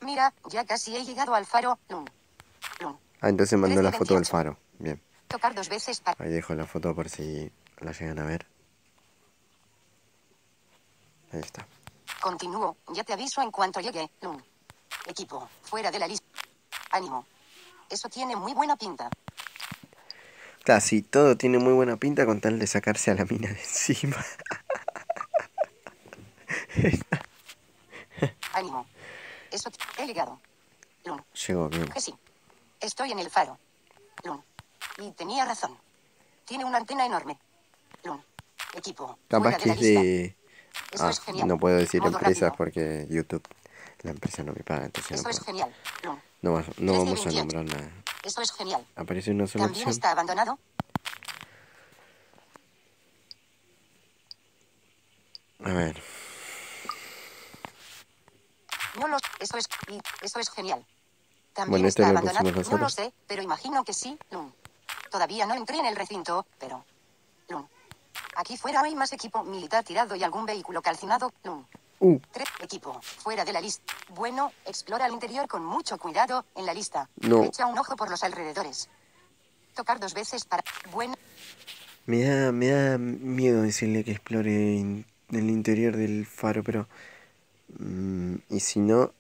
Mira, ya casi he llegado al faro. Ah, entonces mandó la foto del 13.28. faro. Bien. Tocar dos veces para. Ahí dejo la foto por si la llegan a ver. Ahí está. Continúo. Ya te aviso en cuanto llegue. Lun. Equipo. Fuera de la lista. Ánimo. Eso tiene muy buena pinta. Claro, sí, todo tiene muy buena pinta con tal de sacarse a la mina de encima. Ánimo. Eso he llegado. Lun. Llegó bien. Que sí. Estoy en el faro. Lun. Y tenía razón. Tiene una antena enorme. Lun. Equipo. Capaz que es de... Eso Ah, es genial. no puedo decir Modo empresas rápido. porque YouTube, la empresa no me paga, entonces no, Eso es puedo. genial. Lun. no, va- no 13 vamos a 28. nombrar nada. Eso es genial. Aparece una sola También opción. está abandonado. A ver, No lo Eso es. Eso es genial. También Bueno, esto está abandonado. No lo sé, pero imagino que sí. Lun. Todavía no entré en el recinto, pero. Lun. Aquí fuera hay más equipo militar tirado y algún vehículo calcinado. Lun. Uh, Tres. Equipo. Fuera de la lista. Bueno, explora el interior con mucho cuidado en la lista. No. Echa un ojo por los alrededores. Tocar dos veces para. Bueno. me da, me da miedo decirle que explore in- el interior del faro, pero... mm, y si no,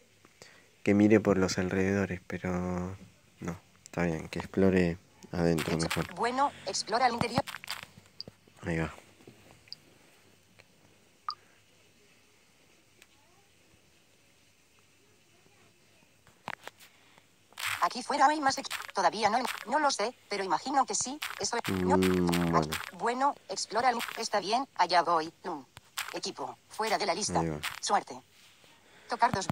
que mire por los alrededores, pero... No, está bien, que explore adentro mejor. Bueno, explora el interior. Ahí va. Aquí fuera hay más equipo. Todavía no. No lo sé, pero imagino que sí. Eso es. No. Mm, bueno. Explora el. Está bien, allá voy. Equipo. Fuera de la lista. Suerte. Tocar dos.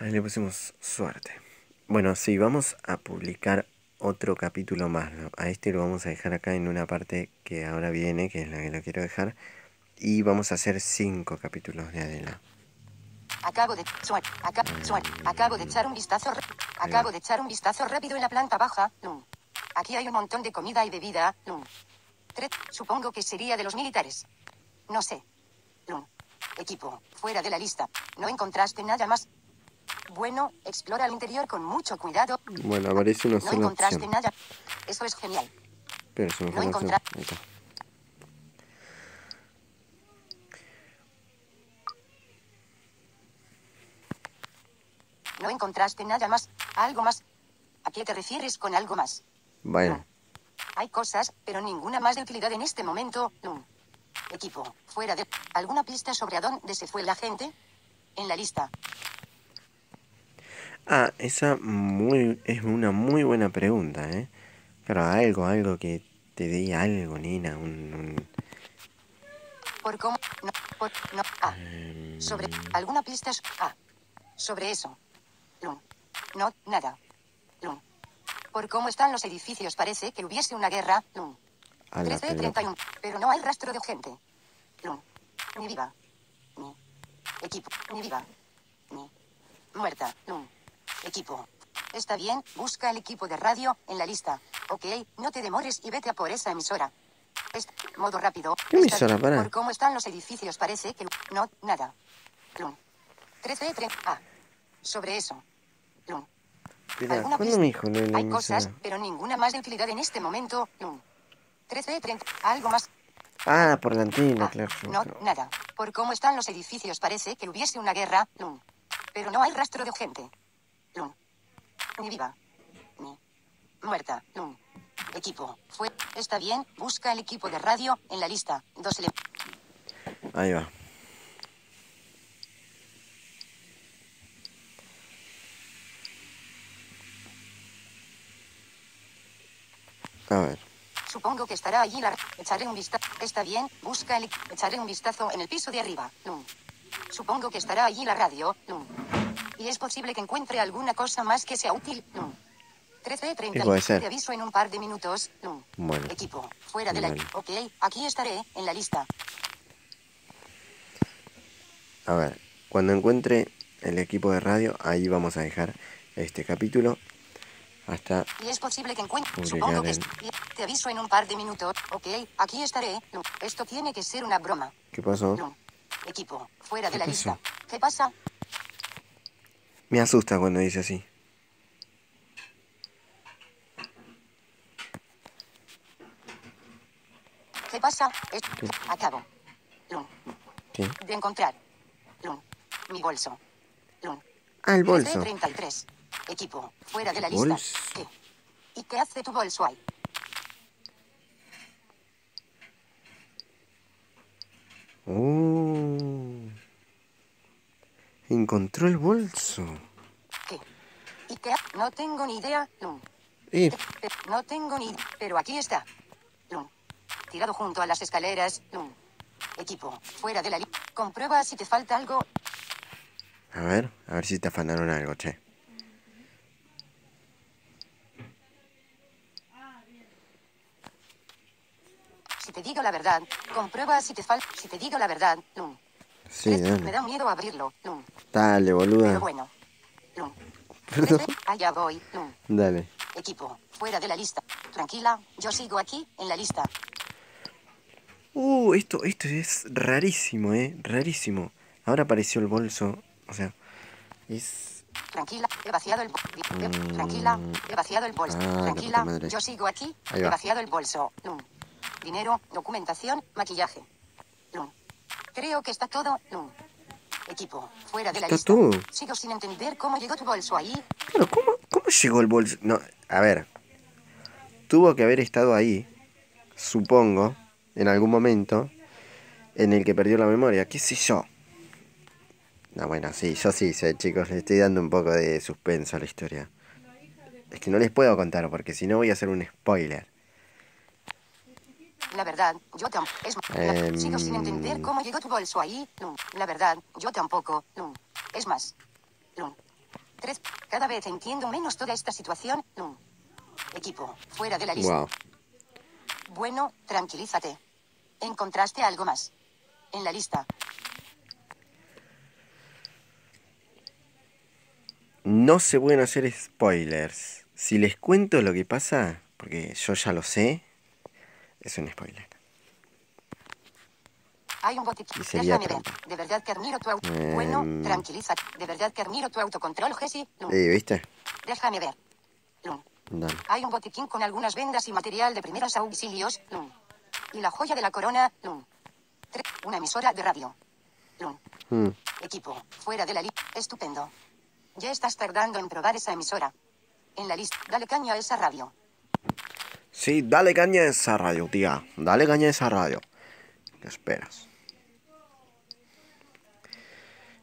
Ahí le pusimos suerte. Bueno, sí, vamos a publicar otro capítulo más. A este lo vamos a dejar acá en una parte que ahora viene, que es la que lo quiero dejar. Y vamos a hacer cinco capítulos de Adela. Acabo de. Acabo de echar un vistazo. Acabo de echar un vistazo rápido en la planta baja. Aquí hay un montón de comida y bebida. Tres. Supongo que sería de los militares. No sé. Equipo. Fuera de la lista. No encontraste nada más. Bueno, explora el interior con mucho cuidado. Bueno, aparece una No sola encontraste opción. nada. Eso es genial. Pero me no fue la opción. encontra- Ahí está. No encontraste nada más. Algo más. ¿A qué te refieres con algo más? Bueno, Hay cosas, pero ninguna más de utilidad en este momento. Lun. Equipo. Fuera de. ¿Alguna pista sobre a dónde se fue la gente? En la lista. Ah, esa muy, es una muy buena pregunta, ¿eh? Claro, algo, algo que te dé algo, nena, un... un- ¿Por cómo? No. Por, no. Ah. em, Sobre. ¿Alguna pista? Ah. Sobre eso. Lun. No, nada. Lun. Por cómo están los edificios parece que hubiese una guerra. Lun. a la 13 pelota. 31. Pero no hay rastro de gente. Lun. Ni viva. Ni. Equipo. Ni viva. Ni. Muerta. Lun. Equipo. Está bien, busca el equipo de radio en la lista. Ok, no te demores y vete a por esa emisora. Est- modo rápido. ¿Qué emisora? Pará. Por cómo están los edificios parece que... No, nada. Lun. 13 3. Ah. Sobre eso. Espera, ¿Alguna ¿cuándo me dijo la Hay cosas, pero ninguna más de utilidad en este momento. Lun. 13 30. Algo más. Ah, por la antena, Ah, claro. no, claro. nada. Por cómo están los edificios parece que hubiese una guerra, Lun. Pero no hay rastro de gente. Lun. Ni viva. Ni. Muerta, Lun. Equipo. Fue. Está bien, busca el equipo de radio en la lista. Dos ele- Ahí va. A ver. Supongo que estará allí la... Echaré un vistazo. Está bien, busca el... Echaré un vistazo en el piso de arriba. Supongo que estará allí la radio, Lun. Y es posible que encuentre alguna cosa más que sea útil, Lun. 13 30. puede ser? Te aviso en un par de minutos, Lun. Bueno. Equipo, fuera de la... Vale. Ok, aquí estaré, en la lista. A ver, cuando encuentre el equipo de radio, ahí vamos a dejar este capítulo. Hasta Y es posible que encuentre... Supongo que... en- Te aviso en un par de minutos. Ok, aquí estaré, Lun. Esto tiene que ser una broma, ¿Qué pasó? Equipo, fuera de ¿Qué la pasó? lista. ¿Qué pasa? Me asusta cuando dice así. ¿Qué pasa? Es- Acabo. Lun. ¿Qué? De encontrar. Lun. Mi bolso. Lun. Ah, el bolso. 33. Equipo. Fuera de la lista. ¿Qué? ¿Y qué hace tu bolso ahí? Oh. Encontró el bolso. ¿Qué? ¿Y qué? No tengo ni idea. Eh, No tengo ni... Pero aquí está. Tirado junto a las escaleras. Equipo. Fuera de la lista. Comprueba si te falta algo. a ver, a ver si te afanaron algo, che. Si te digo la verdad. Comprueba si te falta... Si te digo la verdad. Sí, Me da miedo abrirlo. Dale, Pero boluda. bueno. Lun. Perdón. Allá voy. Dale. Equipo. Fuera de la lista. Tranquila. Yo sigo aquí, en la lista. Uh, esto, esto es rarísimo, eh. Rarísimo. Ahora apareció el bolso. O sea, es. Tranquila, he vaciado el bolso. Tranquila, he vaciado el bolso. Ah, Tranquila, yo sigo aquí, he va. vaciado el bolso. Lun. Dinero, documentación, maquillaje. Creo que está todo. Equipo, fuera de la lista. todo. Sigo sin entender cómo llegó tu bolso ahí. Claro, ¿cómo, ¿cómo llegó el bolso? No, a ver. Tuvo que haber estado ahí, supongo, en algún momento en el que perdió la memoria. ¿Qué sé yo? No, bueno, sí, yo sí sé, chicos. Le estoy dando un poco de suspenso a la historia. Es que no les puedo contar porque si no voy a hacer un spoiler. La verdad, yo tampoco. Es Em. Sigo sin entender cómo llegó tu bolso ahí. La verdad, yo tampoco. Es más. Tres. Cada vez entiendo menos toda esta situación. Equipo, fuera de la lista. Wow. Bueno, tranquilízate. ¿Encontraste algo más? En la lista. No se pueden hacer spoilers. Si les cuento lo que pasa, porque yo ya lo sé, es un spoiler. Hay un botiquín. Déjame ver. De verdad que admiro tu auto. Em. Bueno, tranquilízate. De verdad que admiro tu autocontrol, Jesse. Eh, ¿viste? Déjame ver. Dale. Hay un botiquín con algunas vendas y material de primeros auxilios. Y la joya de la corona. Tre- Una emisora de radio. Lun. Mm. Equipo. Fuera de la lista. Estupendo. Ya estás tardando en probar esa emisora. En la lista. Dale caña a esa radio. Sí, dale caña a esa radio, tía. Dale caña a esa radio. ¿Qué esperas?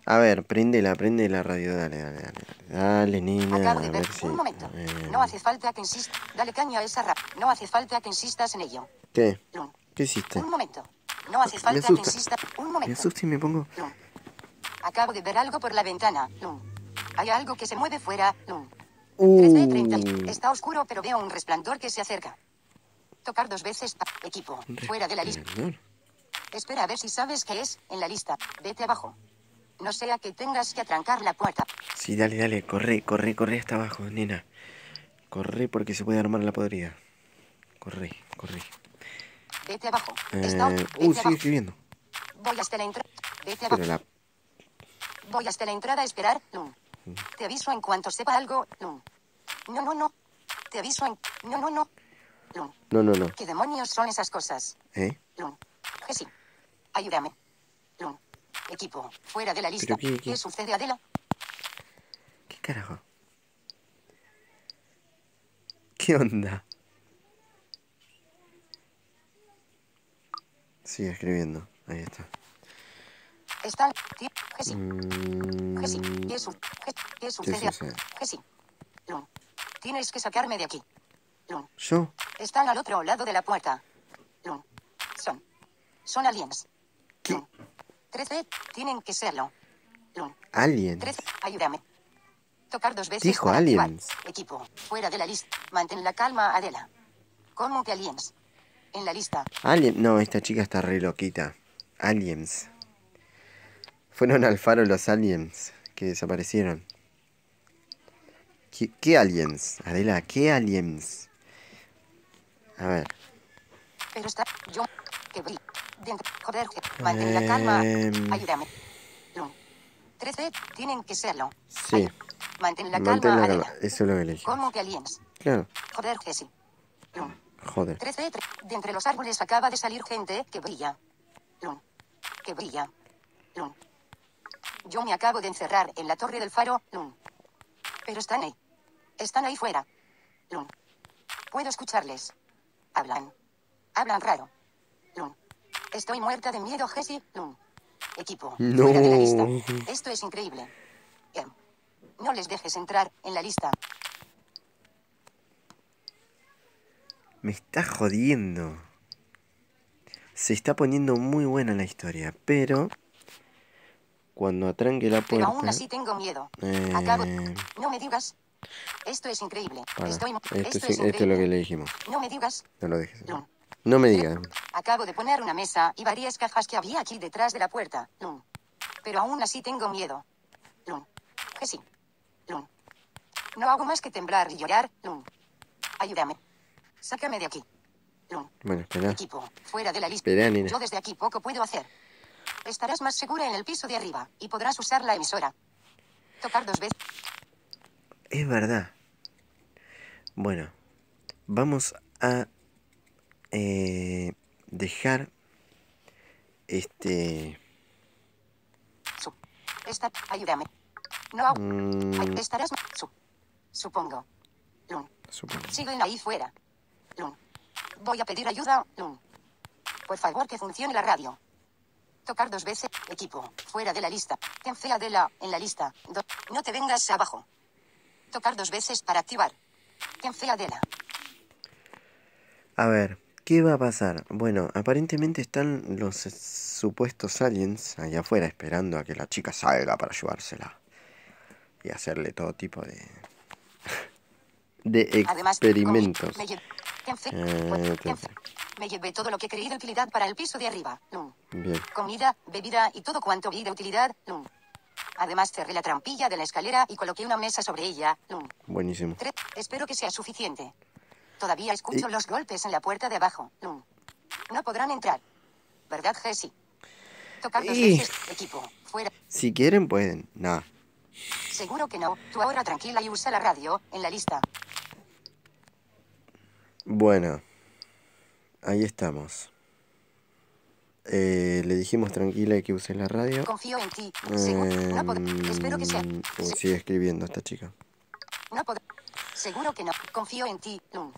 A ver, prende la, prende la radio. Dale, dale, dale. Dale, dale nena. Acabo A de ver. ver si. Un momento. No hace falta que insistas. Dale caña a esa radio. No hace falta que insistas en ello. ¿Qué? Lun. ¿Qué hiciste? Un momento. No hace Me falta que asusta. insistas. Un Me momento. asusto y me pongo. Lun. Acabo de ver algo por la ventana. Lun. Hay algo que se mueve fuera. Lun. 13.30. Uh, Está oscuro, pero veo un resplandor que se acerca. Tocar dos veces. Equipo. Fuera de la lista. Espera a ver si sabes qué es en la lista. Vete abajo. No sea que tengas que atrancar la puerta. Sí, dale, dale. Corre, corre, corre hasta abajo, nena. Corre porque se puede armar la podrida. Corre, corre. Vete abajo. Está- Eh, vete uh, sigue abajo. escribiendo. Voy hasta la entrada. Vete abajo. la. Voy hasta la entrada a esperar. Lun. Te aviso en cuanto sepa algo. Lun. No, no, no. Te aviso en. No, no, no. No, no, no. ¿Qué demonios son esas cosas? ¿Eh? Jessy. Ayúdame. Lun. Equipo. Fuera de la lista. qué- qué? sucede, Adela? ¿Qué carajo? ¿Qué onda? Sigue escribiendo. Ahí está. Están. ti- Jessy. Mm, Jessy. ¿Qué, su- qué- qué ¿Qué sucede? Jessy. Lun. Tienes que sacarme de aquí. Lun. ¿Yo? Están al otro lado de la puerta. Lun. Son. Son aliens. ¿Qué? Lun. 13. Tienen que serlo. Lun. Aliens. 13. Ayúdame. Tocar dos veces. Dijo aliens. Equipo. Fuera de la lista. Mantén la calma, Adela. ¿Cómo que aliens? En la lista. Alien. No, esta chica está re loquita. Aliens. Fueron al faro los aliens que desaparecieron. ¿Qué, qué aliens? Adela, ¿qué aliens? A ver. Pero está. Yo. Que. Dentro. Joder. Mantén la calma. Em. Ayúdame. Lun. 13. Tienen que serlo. Sí. Mantén la Mantén calma, la Adela. calma. Eso es lo que le dije. ¿Cómo que aliens? Claro. Joder, Jessy. Lun. Joder. 13. tre- De entre los árboles acaba de salir gente que brilla. Lun. Que brilla. Lun. Yo me acabo de encerrar en la torre del faro. Lun. Pero están ahí. Están ahí fuera. Lun. Puedo escucharles. Hablan. Hablan raro. Lun. Estoy muerta de miedo, Jessie. Lun. Equipo. No. Fuera de la lista. Esto es increíble. Em. No les dejes entrar en la lista. Me está jodiendo. Se está poniendo muy buena la historia, pero cuando atranque la Pero aún puerta. así tengo miedo. Acabo. Eh, No me digas. Esto es increíble. para. Estoy. Esto, Esto es, es esto es lo increíble. que le dijimos. No me digas. No lo dejes. Lun. No me digas. Acabo de poner una mesa y varias cajas que había aquí detrás de la puerta. Lun. Pero aún así tengo miedo. Lun. Que sí. Lun. No hago más que temblar y llorar. Lun. Ayúdame. Sácame de aquí. Lun. Bueno, espera. Equipo. Fuera de la lista. Espera. Yo desde aquí poco puedo hacer. Estarás más segura en el piso de arriba y podrás usar la emisora. Tocar dos veces. Es verdad. Bueno, vamos a eh, dejar este. Su. Esta. Ayúdame. No mm, Estarás. Su. Supongo. Lun. supongo. Siguen ahí fuera. Lun. Voy a pedir ayuda, Lun. Por favor, que funcione la radio. Tocar dos veces. Equipo. Fuera de la lista. Ten fe Adela, en la lista. Do- no te vengas abajo. Tocar dos veces para activar. Ten fe Adela. A ver, ¿qué va a pasar? Bueno, aparentemente están los eh, supuestos aliens allá afuera esperando a que la chica salga para llevársela y hacerle todo tipo de de Además, experimentos. comí- Eh. Me llevé todo lo que creí de utilidad para el piso de arriba. Bien. Comida, bebida y todo cuanto vi de utilidad. Además, cerré la trampilla de la escalera y coloqué una mesa sobre ella. Buenísimo. Tres. Espero que sea suficiente. Todavía escucho Y- los golpes en la puerta de abajo. No podrán entrar. ¿Verdad, Jessie? Tocar dos Y- veces. Equipo. Fuera. Si quieren pueden. Seguro que no. Tú ahora tranquila y usa la radio en la lista. Bueno, ahí estamos. Eh, le dijimos tranquila que use la radio. Confío en ti. Seguro. No pod- Espero que sea. Em, Se- sigue escribiendo esta chica. No Seguro que no. Confío en ti, Lun.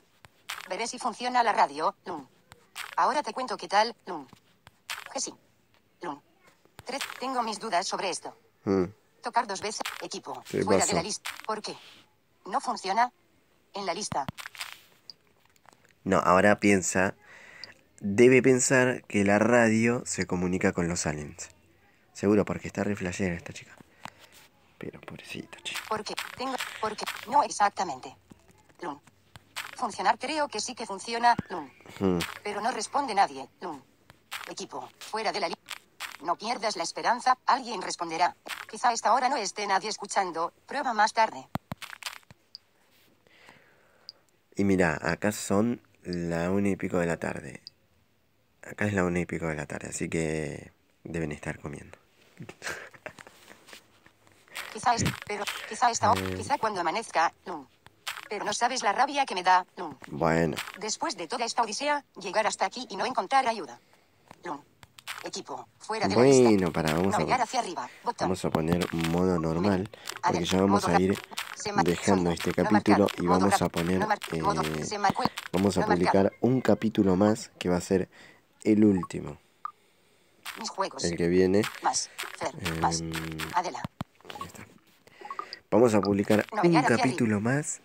Veré si funciona la radio, Lun. Ahora te cuento qué tal, Lun. Jessie. Lun. Tres. Tengo mis dudas sobre esto. Mm, Tocar dos veces. Equipo. ¿Qué Fuera de la lista. ¿Por qué? ¿No funciona? En la lista. No, ahora piensa. Debe pensar que la radio se comunica con los aliens. Seguro, porque está re flashera esta chica. Pero pobrecita chica. ¿Por qué? Tengo. ¿Por qué? No exactamente. Lun. Funcionar creo que sí que funciona, Lun. Pero no responde nadie, Lun. Equipo. Fuera de la lista. No pierdas la esperanza. Alguien responderá. Quizá a esta hora no esté nadie escuchando. Prueba más tarde. Y mira, acá son la una y pico de la tarde. Acá es la una y pico de la tarde, así que deben estar comiendo. Quizá es, pero quizá esta Eh. quizá cuando amanezca, Lun. Pero no sabes la rabia que me da, Lun. Bueno, Después de toda esta odisea, llegar hasta aquí y no encontrar ayuda. Equipo, fuera de bueno, para, vamos Navegar a, hacia arriba. Vamos a poner modo normal, porque ya vamos a ir dejando este capítulo y modo vamos a poner, eh, vamos a publicar un capítulo más que va a ser el último, el que viene. Em. Vamos a publicar un capítulo más.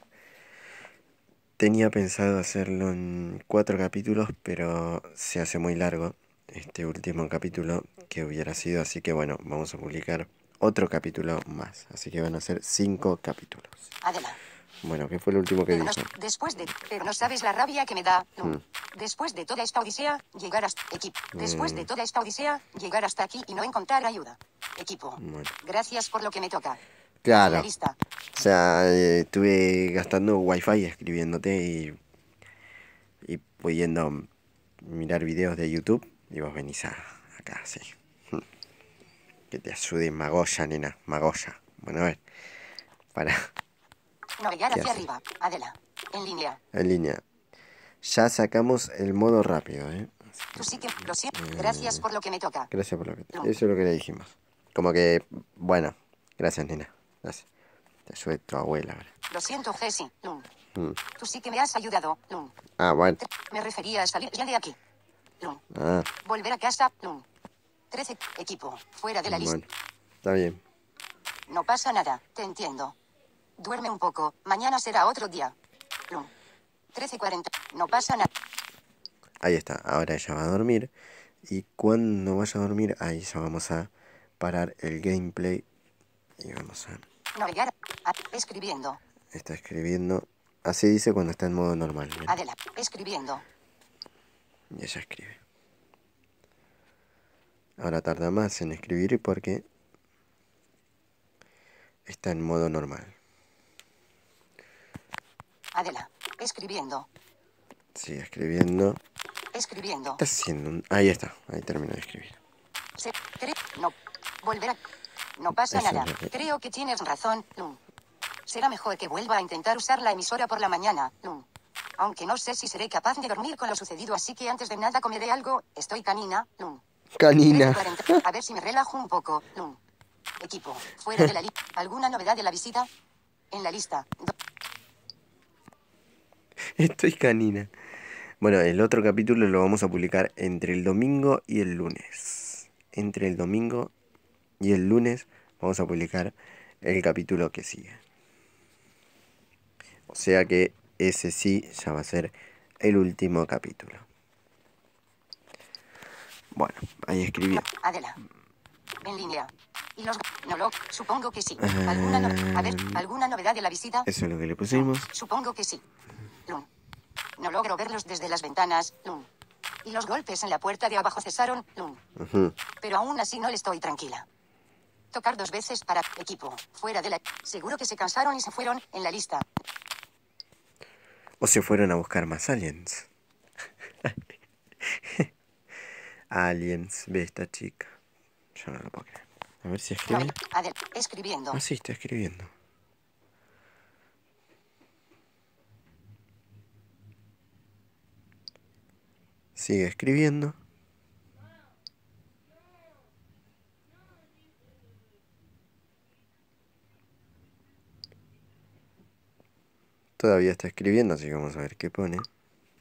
Tenía pensado hacerlo en cuatro capítulos, pero se hace muy largo este último capítulo que hubiera sido, así que bueno, vamos a publicar otro capítulo más. Así que van a ser cinco capítulos. Adela. Bueno, ¿qué fue el último que no, dijo? después de, pero no sabes la rabia que me da. Lun. Mm. Después de toda esta odisea, llegar hasta equipo. Después de toda esta odisea, llegar hasta aquí y no encontrar ayuda. Equipo. Bueno. Gracias por lo que me toca. La Claro. O sea, eh, estuve gastando wifi escribiéndote y, y pudiendo mirar videos de YouTube y vos venís a, acá, sí. Que te ayude Magoya, nena, Magoya. Bueno, a ver, para, Navegar ¿Qué hacia hace? arriba. Adela. En línea. en línea. Ya sacamos el modo rápido, ¿eh? Tú sí que lo siento. Gracias por lo que me toca. Gracias por lo que... No. Eso es lo que le dijimos. Como que, bueno, gracias, nena. Gracias. Te ayude tu abuela ahora. Lo siento, Jesse. Lun. Mm. Tú sí que me has ayudado. Ah, bueno. Te- Me refería a salir ya de aquí. Ah, Volver a casa. Lun. 13. Equipo. Fuera de la lista. bueno. Está bien. No pasa nada. Te entiendo. Duerme un poco. Mañana será otro día. Lun. 13.40. No pasa nada. Ahí está. Ahora ella va a dormir. Y cuando vaya a dormir, ahí ya vamos a parar el gameplay. Y vamos a... Navegar. Escribiendo. Está escribiendo. Así dice cuando está en modo normal. ¿ven? Adela. Escribiendo. Y ella escribe. Ahora tarda más en escribir porque está en modo normal. Adela. Escribiendo. Sigue escribiendo. Escribiendo. Está haciendo un... Ahí está. Ahí terminó de escribir. Se, cre- no. Volver a... No pasa Eso nada. que- Creo que tienes razón. Será mejor que vuelva a intentar usar la emisora por la mañana. Aunque no sé si seré capaz de dormir con lo sucedido, así que antes de nada comeré algo. Estoy canina, Lun. Canina. 13:40. A ver si me relajo un poco, Lun. Equipo. Fuera de la lista. ¿Alguna novedad de la visita? En la lista. Estoy canina. Bueno, el otro capítulo lo vamos a publicar entre el domingo y el lunes. Entre el domingo y el lunes vamos a publicar el capítulo que sigue. O sea que ese sí ya va a ser el último capítulo. Bueno, ahí escribió. Adela. En línea. Y los... No lo... Supongo que sí. ¿Alguna no- A ver, Em. ¿alguna novedad de la visita? Eso es lo que le pusimos. Supongo que sí. No logro verlos desde las ventanas, Lun. Y los golpes en la puerta de abajo cesaron, Lun. Ujú. Pero aún así no le estoy tranquila. Tocar dos veces para equipo. Fuera de la... Seguro que se cansaron y se fueron en la lista. O se fueron a buscar más aliens. aliens, ve esta chica. Yo no lo puedo creer. A ver si escribe. Adel, escribiendo. Ah, sí, está escribiendo. Sigue escribiendo. Todavía está escribiendo, así que vamos a ver qué pone.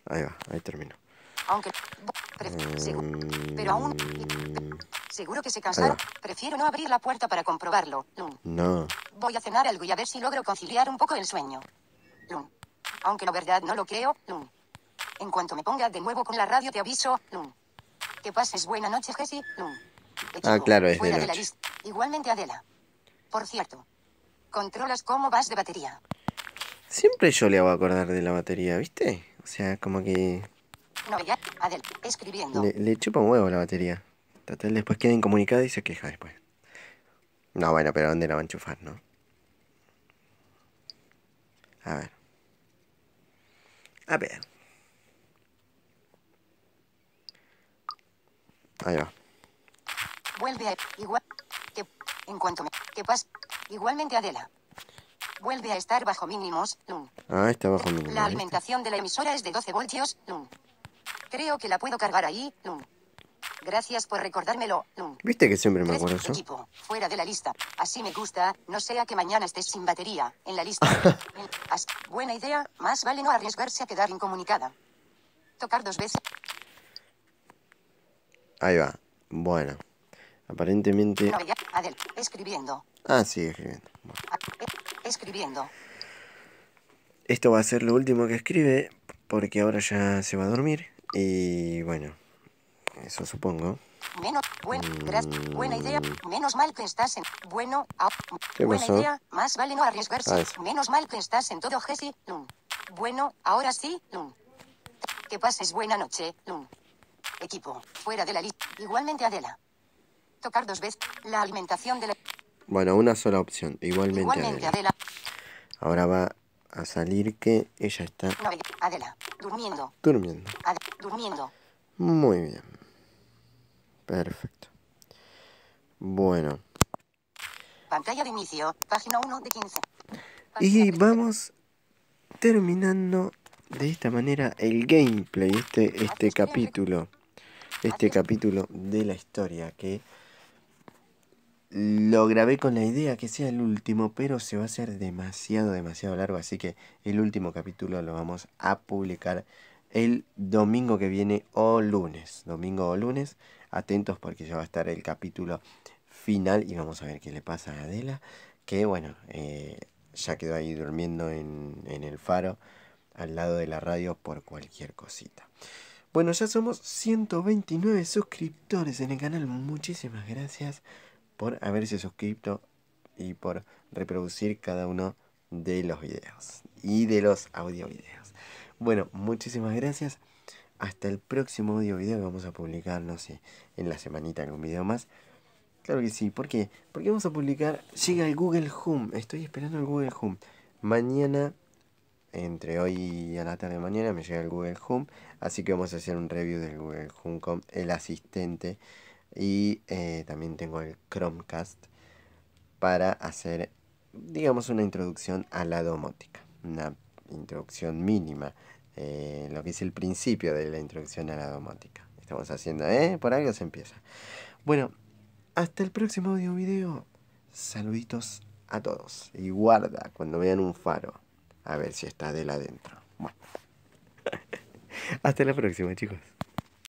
Ahí va, ahí terminó. Aunque... seguro. Pero aún... Seguro que se cansaron. Prefiero no abrir la puerta para comprobarlo, Lun. No. Voy a cenar algo y a ver si logro conciliar un poco el sueño. Lun. Aunque la verdad no lo creo, Lun. En cuanto me ponga de nuevo con la radio te aviso, Lun. Que pases buena noche, Jessie, Lun. Ah, claro, es de fuera de la noche. lista. Igualmente Adela. Por cierto. ¿Controlas cómo vas de batería? Siempre yo le hago acordar de la batería, ¿viste? O sea, como que No, ya. Adela. Escribiendo. le, le chupa un huevo la batería. Total, después queda incomunicada y se queja después. No, bueno, pero ¿dónde la va a enchufar, no? A ver. A ver. Ahí va. Vuelve a... Igual... Que... En cuanto me... Que pasa... Igualmente Adela. Vuelve a estar bajo mínimos, Lun. Ah, está bajo mínimo. La alimentación de la emisora es de 12 voltios, Lun. Creo que la puedo cargar ahí, Lun. Gracias por recordármelo, Lun. ¿Viste que siempre me acuerdo eso? Equipo, fuera de la lista. Así me gusta, no sea que mañana estés sin batería, en la lista. As- buena idea, más vale no arriesgarse a quedar incomunicada. Tocar dos veces. Ahí va. Bueno. Aparentemente... Escribiendo. Ah, sigue escribiendo. Bueno. A- escribiendo. Esto va a ser lo último que escribe porque ahora ya se va a dormir y bueno, eso supongo. Menos, buen, buena idea, menos mal que estás en, bueno, ah, ¿Qué buena pasó? idea, más vale no arriesgarse, Ah, menos mal que estás en todo, Jesse, Lun. Bueno, ahora sí, Lun. Que pases buena noche, Lun. Equipo, fuera de la lista, igualmente Adela. Tocar dos veces, la alimentación de la, Bueno, una sola opción, igualmente. igualmente Adela. Adela, Ahora va a salir que ella está Adela, durmiendo, durmiendo. Ade- durmiendo, Muy bien. Perfecto. Bueno, pantalla de inicio, página 1 de 15. y vamos terminando de esta manera el gameplay, este, este capítulo. Este capítulo de la historia que lo grabé con la idea que sea el último, pero se va a hacer demasiado, demasiado largo, así que el último capítulo lo vamos a publicar el domingo que viene o lunes. Domingo o lunes. Atentos porque ya va a estar el capítulo final y vamos a ver qué le pasa a Adela. Que bueno, eh, ya quedó ahí durmiendo en, en el faro al lado de la radio por cualquier cosita. Bueno, ya somos 129 suscriptores en el canal. Muchísimas gracias por haberse suscrito y por reproducir cada uno de los videos y de los audio videos. Bueno, muchísimas gracias. Hasta el próximo audio video que vamos a publicar, no sé, en la semanita algún video más. Claro que sí, ¿por qué? Porque vamos a publicar, llega el Google Home, estoy esperando el Google Home. Mañana, entre hoy y a la tarde de mañana, me llega el Google Home, así que vamos a hacer un review del Google Home con el asistente y eh, también tengo el Chromecast para hacer, digamos, una introducción a la domótica. Una introducción mínima, eh, lo que es el principio de la introducción a la domótica. Estamos haciendo, ¿eh? Por algo se empieza. Bueno, hasta el próximo audio video. Saluditos a todos. Y guarda cuando vean un faro. A ver si está de la adentro. Bueno. hasta la próxima, chicos.